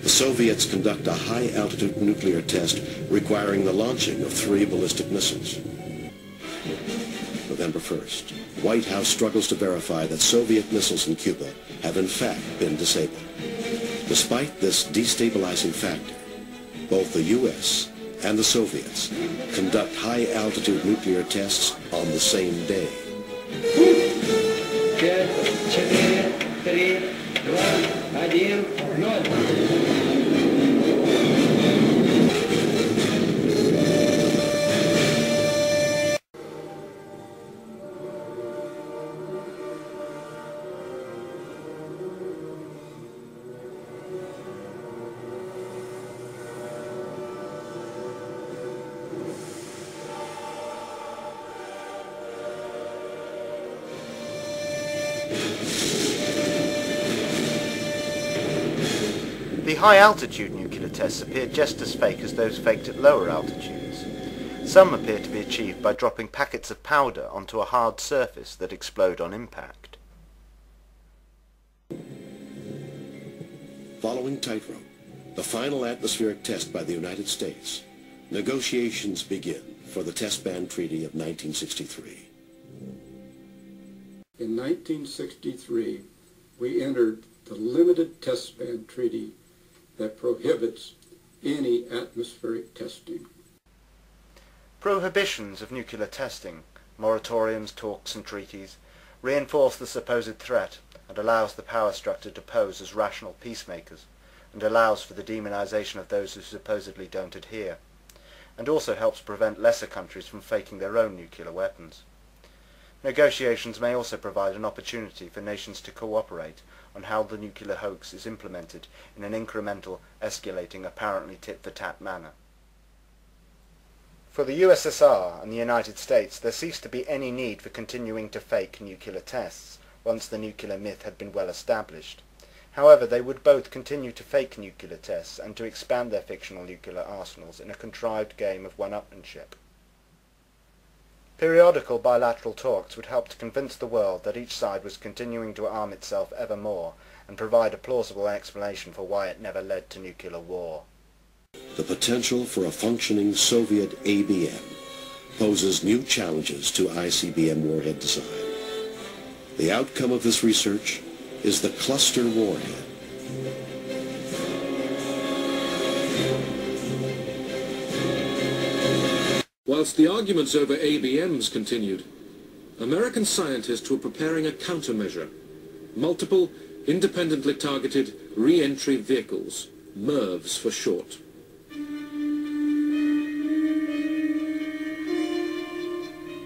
the Soviets conduct a high-altitude nuclear test requiring the launching of three ballistic missiles. November 1st, White House struggles to verify that Soviet missiles in Cuba have in fact been disabled. Despite this destabilizing factor, both the U.S. and the Soviets conduct high-altitude nuclear tests on the same day. The high-altitude nuclear tests appear just as fake as those faked at lower altitudes. Some appear to be achieved by dropping packets of powder onto a hard surface that explode on impact. Following Tightrope, the final atmospheric test by the United States, negotiations begin for the Test Ban Treaty of 1963. In 1963, we entered the Limited Test Ban Treaty that prohibits any atmospheric testing. Prohibitions of nuclear testing, moratoriums, talks and treaties, reinforce the supposed threat and allows the power structure to pose as rational peacemakers, and allows for the demonization of those who supposedly don't adhere, and also helps prevent lesser countries from faking their own nuclear weapons. Negotiations may also provide an opportunity for nations to cooperate on how the nuclear hoax is implemented in an incremental, escalating, apparently tit-for-tat manner. For the USSR and the United States there ceased to be any need for continuing to fake nuclear tests once the nuclear myth had been well established. However, they would both continue to fake nuclear tests and to expand their fictional nuclear arsenals in a contrived game of one-upmanship. Periodical bilateral talks would help to convince the world that each side was continuing to arm itself ever more and provide a plausible explanation for why it never led to nuclear war. The potential for a functioning Soviet ABM poses new challenges to ICBM warhead design. The outcome of this research is the cluster warhead. Whilst the arguments over ABMs continued, American scientists were preparing a countermeasure, multiple independently targeted re-entry vehicles, MIRVs for short.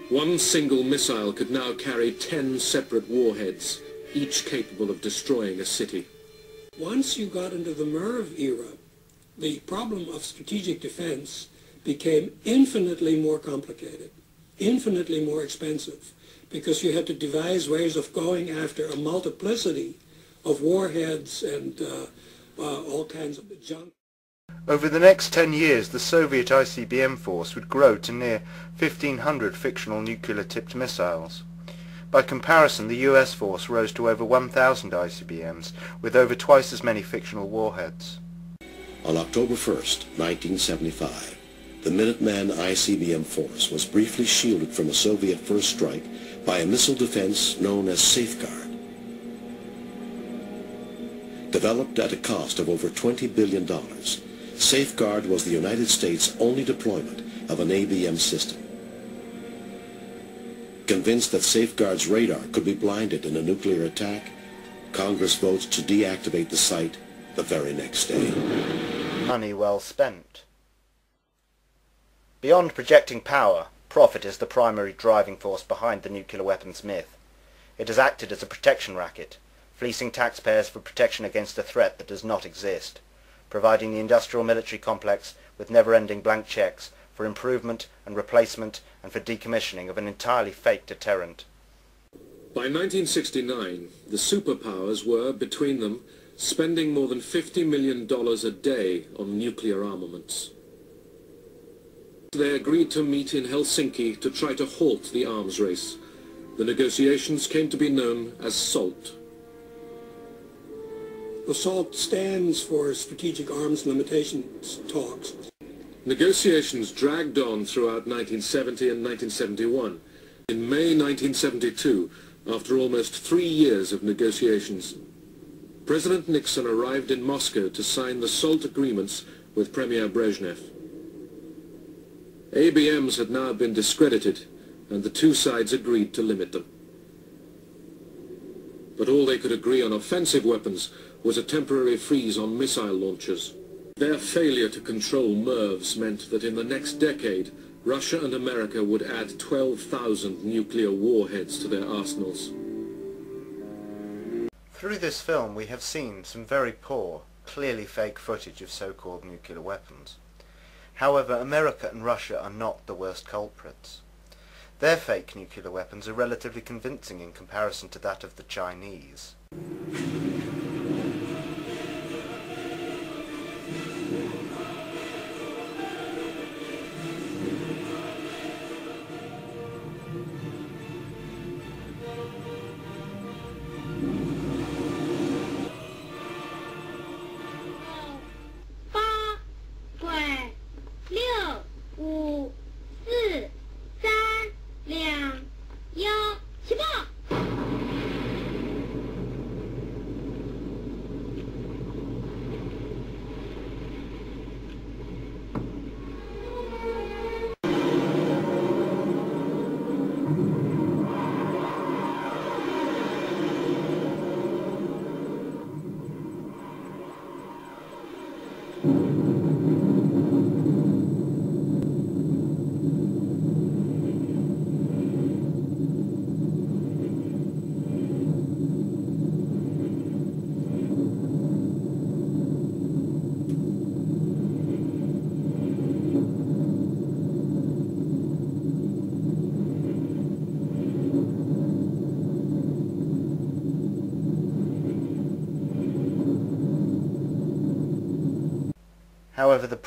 One single missile could now carry 10 separate warheads, each capable of destroying a city. Once you got into the MIRV era, the problem of strategic defense became infinitely more complicated, infinitely more expensive, because you had to devise ways of going after a multiplicity of warheads and uh, uh, all kinds of junk. Over the next 10 years, the Soviet ICBM force would grow to near 1,500 fictional nuclear-tipped missiles. By comparison, the US force rose to over 1,000 ICBMs, with over twice as many fictional warheads. On October 1st, 1975, the Minuteman ICBM force was briefly shielded from a Soviet first strike by a missile defense known as Safeguard. Developed at a cost of over $20 billion, Safeguard was the United States' only deployment of an ABM system. Convinced that Safeguard's radar could be blinded in a nuclear attack, Congress votes to deactivate the site the very next day. Money well spent. Beyond projecting power, profit is the primary driving force behind the nuclear weapons myth. It has acted as a protection racket, fleecing taxpayers for protection against a threat that does not exist providing the industrial military complex with never-ending blank checks for improvement and replacement and for decommissioning of an entirely fake deterrent. By 1969, the superpowers were, between them, spending more than $50 million a day on nuclear armaments. They agreed to meet in Helsinki to try to halt the arms race. The negotiations came to be known as SALT. The SALT stands for Strategic Arms Limitations Talks. Negotiations dragged on throughout 1970 and 1971. In May 1972, after almost three years of negotiations, President Nixon arrived in Moscow to sign the SALT agreements with Premier Brezhnev. ABMs had now been discredited, and the two sides agreed to limit them. But all they could agree on offensive weapons was a temporary freeze on missile launchers. Their failure to control MIRVs meant that in the next decade, Russia and America would add 12,000 nuclear warheads to their arsenals. Through this film we have seen some very poor, clearly fake footage of so-called nuclear weapons. However, America and Russia are not the worst culprits. Their fake nuclear weapons are relatively convincing in comparison to that of the Chinese.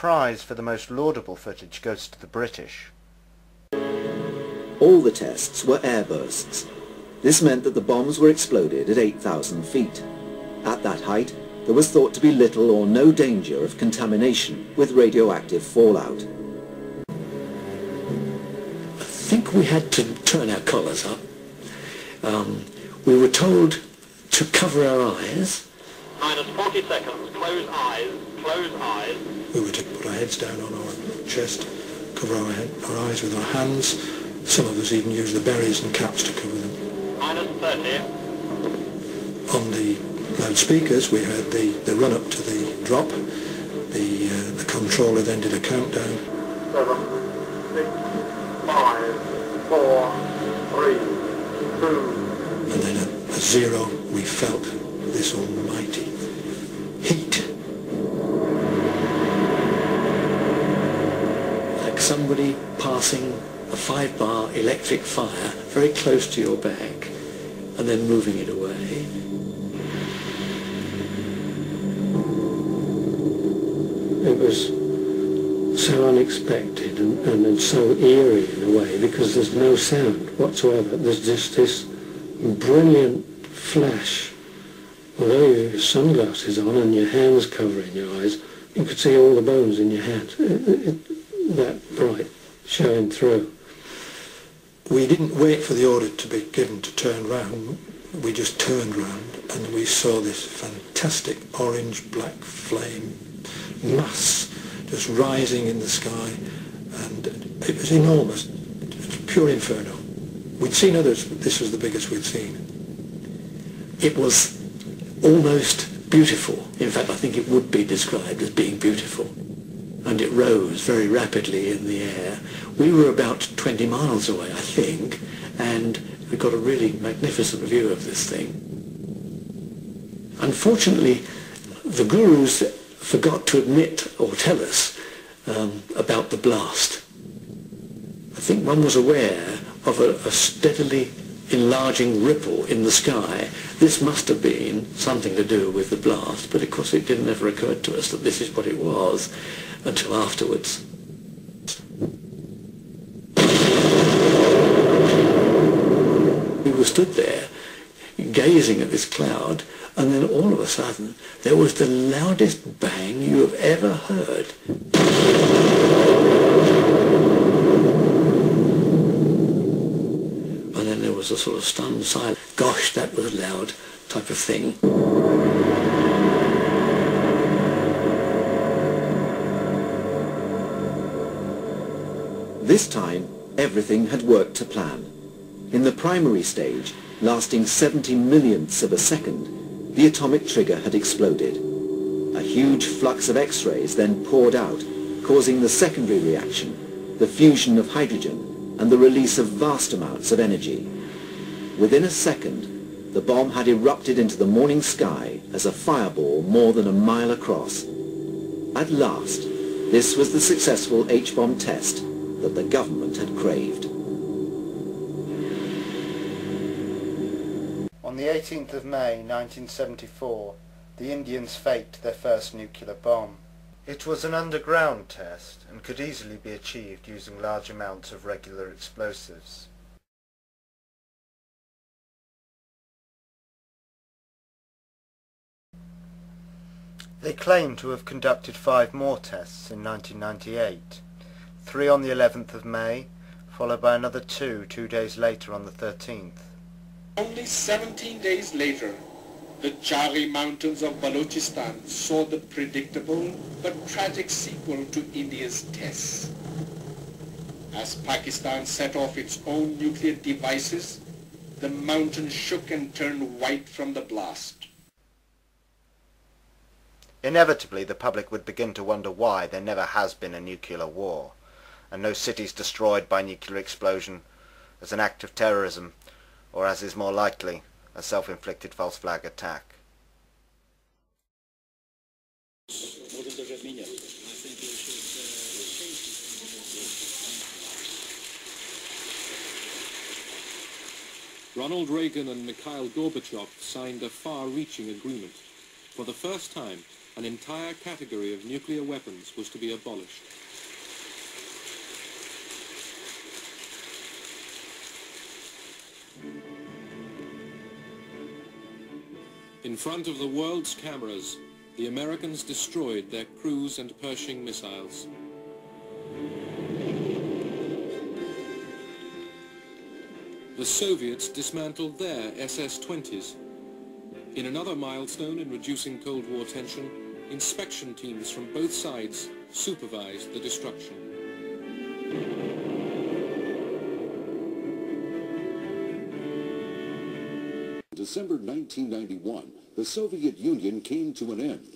Prize for the most laudable footage goes to the British. All the tests were airbursts. This meant that the bombs were exploded at 8,000 feet. At that height, there was thought to be little or no danger of contamination with radioactive fallout. I think we had to turn our collars up. Um, we were told to cover our eyes. Minus 40 seconds. Close eyes. Close eyes. We were to put our heads down on our chest, cover our, head, our eyes with our hands. Some of us even used the berries and caps to cover them. Minus 30. On the loudspeakers, we heard the, the run-up to the drop. The, uh, the controller then did a countdown. Seven, six, five, four, three, two. And then at, at zero, we felt this almighty heat. Like somebody passing a five-bar electric fire very close to your back and then moving it away. It was so unexpected and, and, and so eerie in a way because there's no sound whatsoever. There's just this brilliant flash. Although oh, you have your sunglasses on and your hands covering your eyes, you could see all the bones in your hands. It, it, that showing through. We didn't wait for the order to be given to turn round. We just turned round and we saw this fantastic orange-black flame mass just rising in the sky and it was enormous. It was pure inferno. We'd seen others, but this was the biggest we'd seen. It was almost beautiful. In fact, I think it would be described as being beautiful. And it rose very rapidly in the air. We were about 20 miles away, I think, and we got a really magnificent view of this thing. Unfortunately, the gurus forgot to admit or tell us um, about the blast. I think one was aware of a, a steadily enlarging ripple in the sky. This must have been something to do with the blast, but of course it didn't ever occur to us that this is what it was until afterwards. We were stood there gazing at this cloud and then all of a sudden there was the loudest bang you have ever heard. And then there was a sort of stunned silence. Gosh, that was loud type of thing. This time, everything had worked to plan. In the primary stage, lasting 70 millionths of a second, the atomic trigger had exploded. A huge flux of X-rays then poured out, causing the secondary reaction, the fusion of hydrogen, and the release of vast amounts of energy. Within a second, the bomb had erupted into the morning sky as a fireball more than a mile across. At last, this was the successful H-bomb test that the government had craved. On the 18th of May 1974, the Indians faked their first nuclear bomb. It was an underground test and could easily be achieved using large amounts of regular explosives. They claim to have conducted five more tests in 1998, three on the 11th of May, followed by another two two days later on the 13th. Only 17 days later, the Chagai Mountains of Balochistan saw the predictable but tragic sequel to India's tests. As Pakistan set off its own nuclear devices, the mountain shook and turned white from the blast. Inevitably, the public would begin to wonder why there never has been a nuclear war, and no cities destroyed by nuclear explosion as an act of terrorism, or as is more likely, a self-inflicted false flag attack. Ronald Reagan and Mikhail Gorbachev signed a far-reaching agreement. For the first time, an entire category of nuclear weapons was to be abolished. In front of the world's cameras, the Americans destroyed their cruise and Pershing missiles. The Soviets dismantled their SS-20s. In another milestone in reducing Cold War tension, inspection teams from both sides supervised the destruction. December 1991, the Soviet Union came to an end.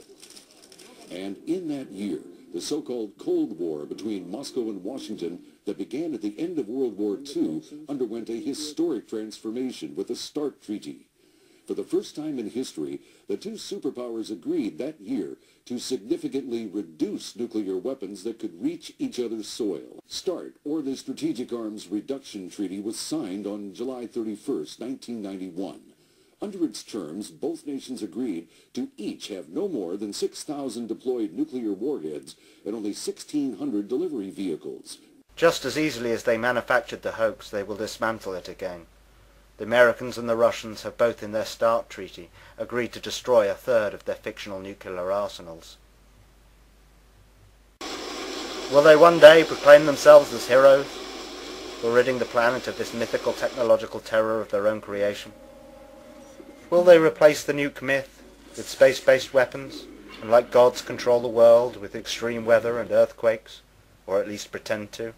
And in that year, the so-called Cold War between Moscow and Washington that began at the end of World War II underwent a historic transformation with the START Treaty. For the first time in history, the two superpowers agreed that year to significantly reduce nuclear weapons that could reach each other's soil. START, or the Strategic Arms Reduction Treaty, was signed on July 31, 1991. Under its terms, both nations agreed to each have no more than 6,000 deployed nuclear warheads and only 1,600 delivery vehicles. Just as easily as they manufactured the hoax, they will dismantle it again. The Americans and the Russians have both in their START treaty agreed to destroy a third of their fictional nuclear arsenals. Will they one day proclaim themselves as heroes for ridding the planet of this mythical technological terror of their own creation? Will they replace the nuke myth with space-based weapons and like gods control the world with extreme weather and earthquakes, or at least pretend to?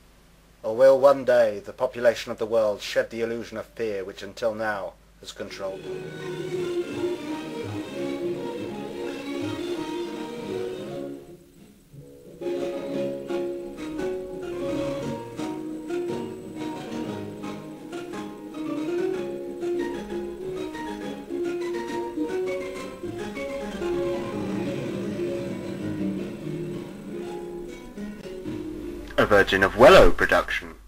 Or will one day the population of the world shed the illusion of fear which until now has controlled them? Virgin of Wellow production.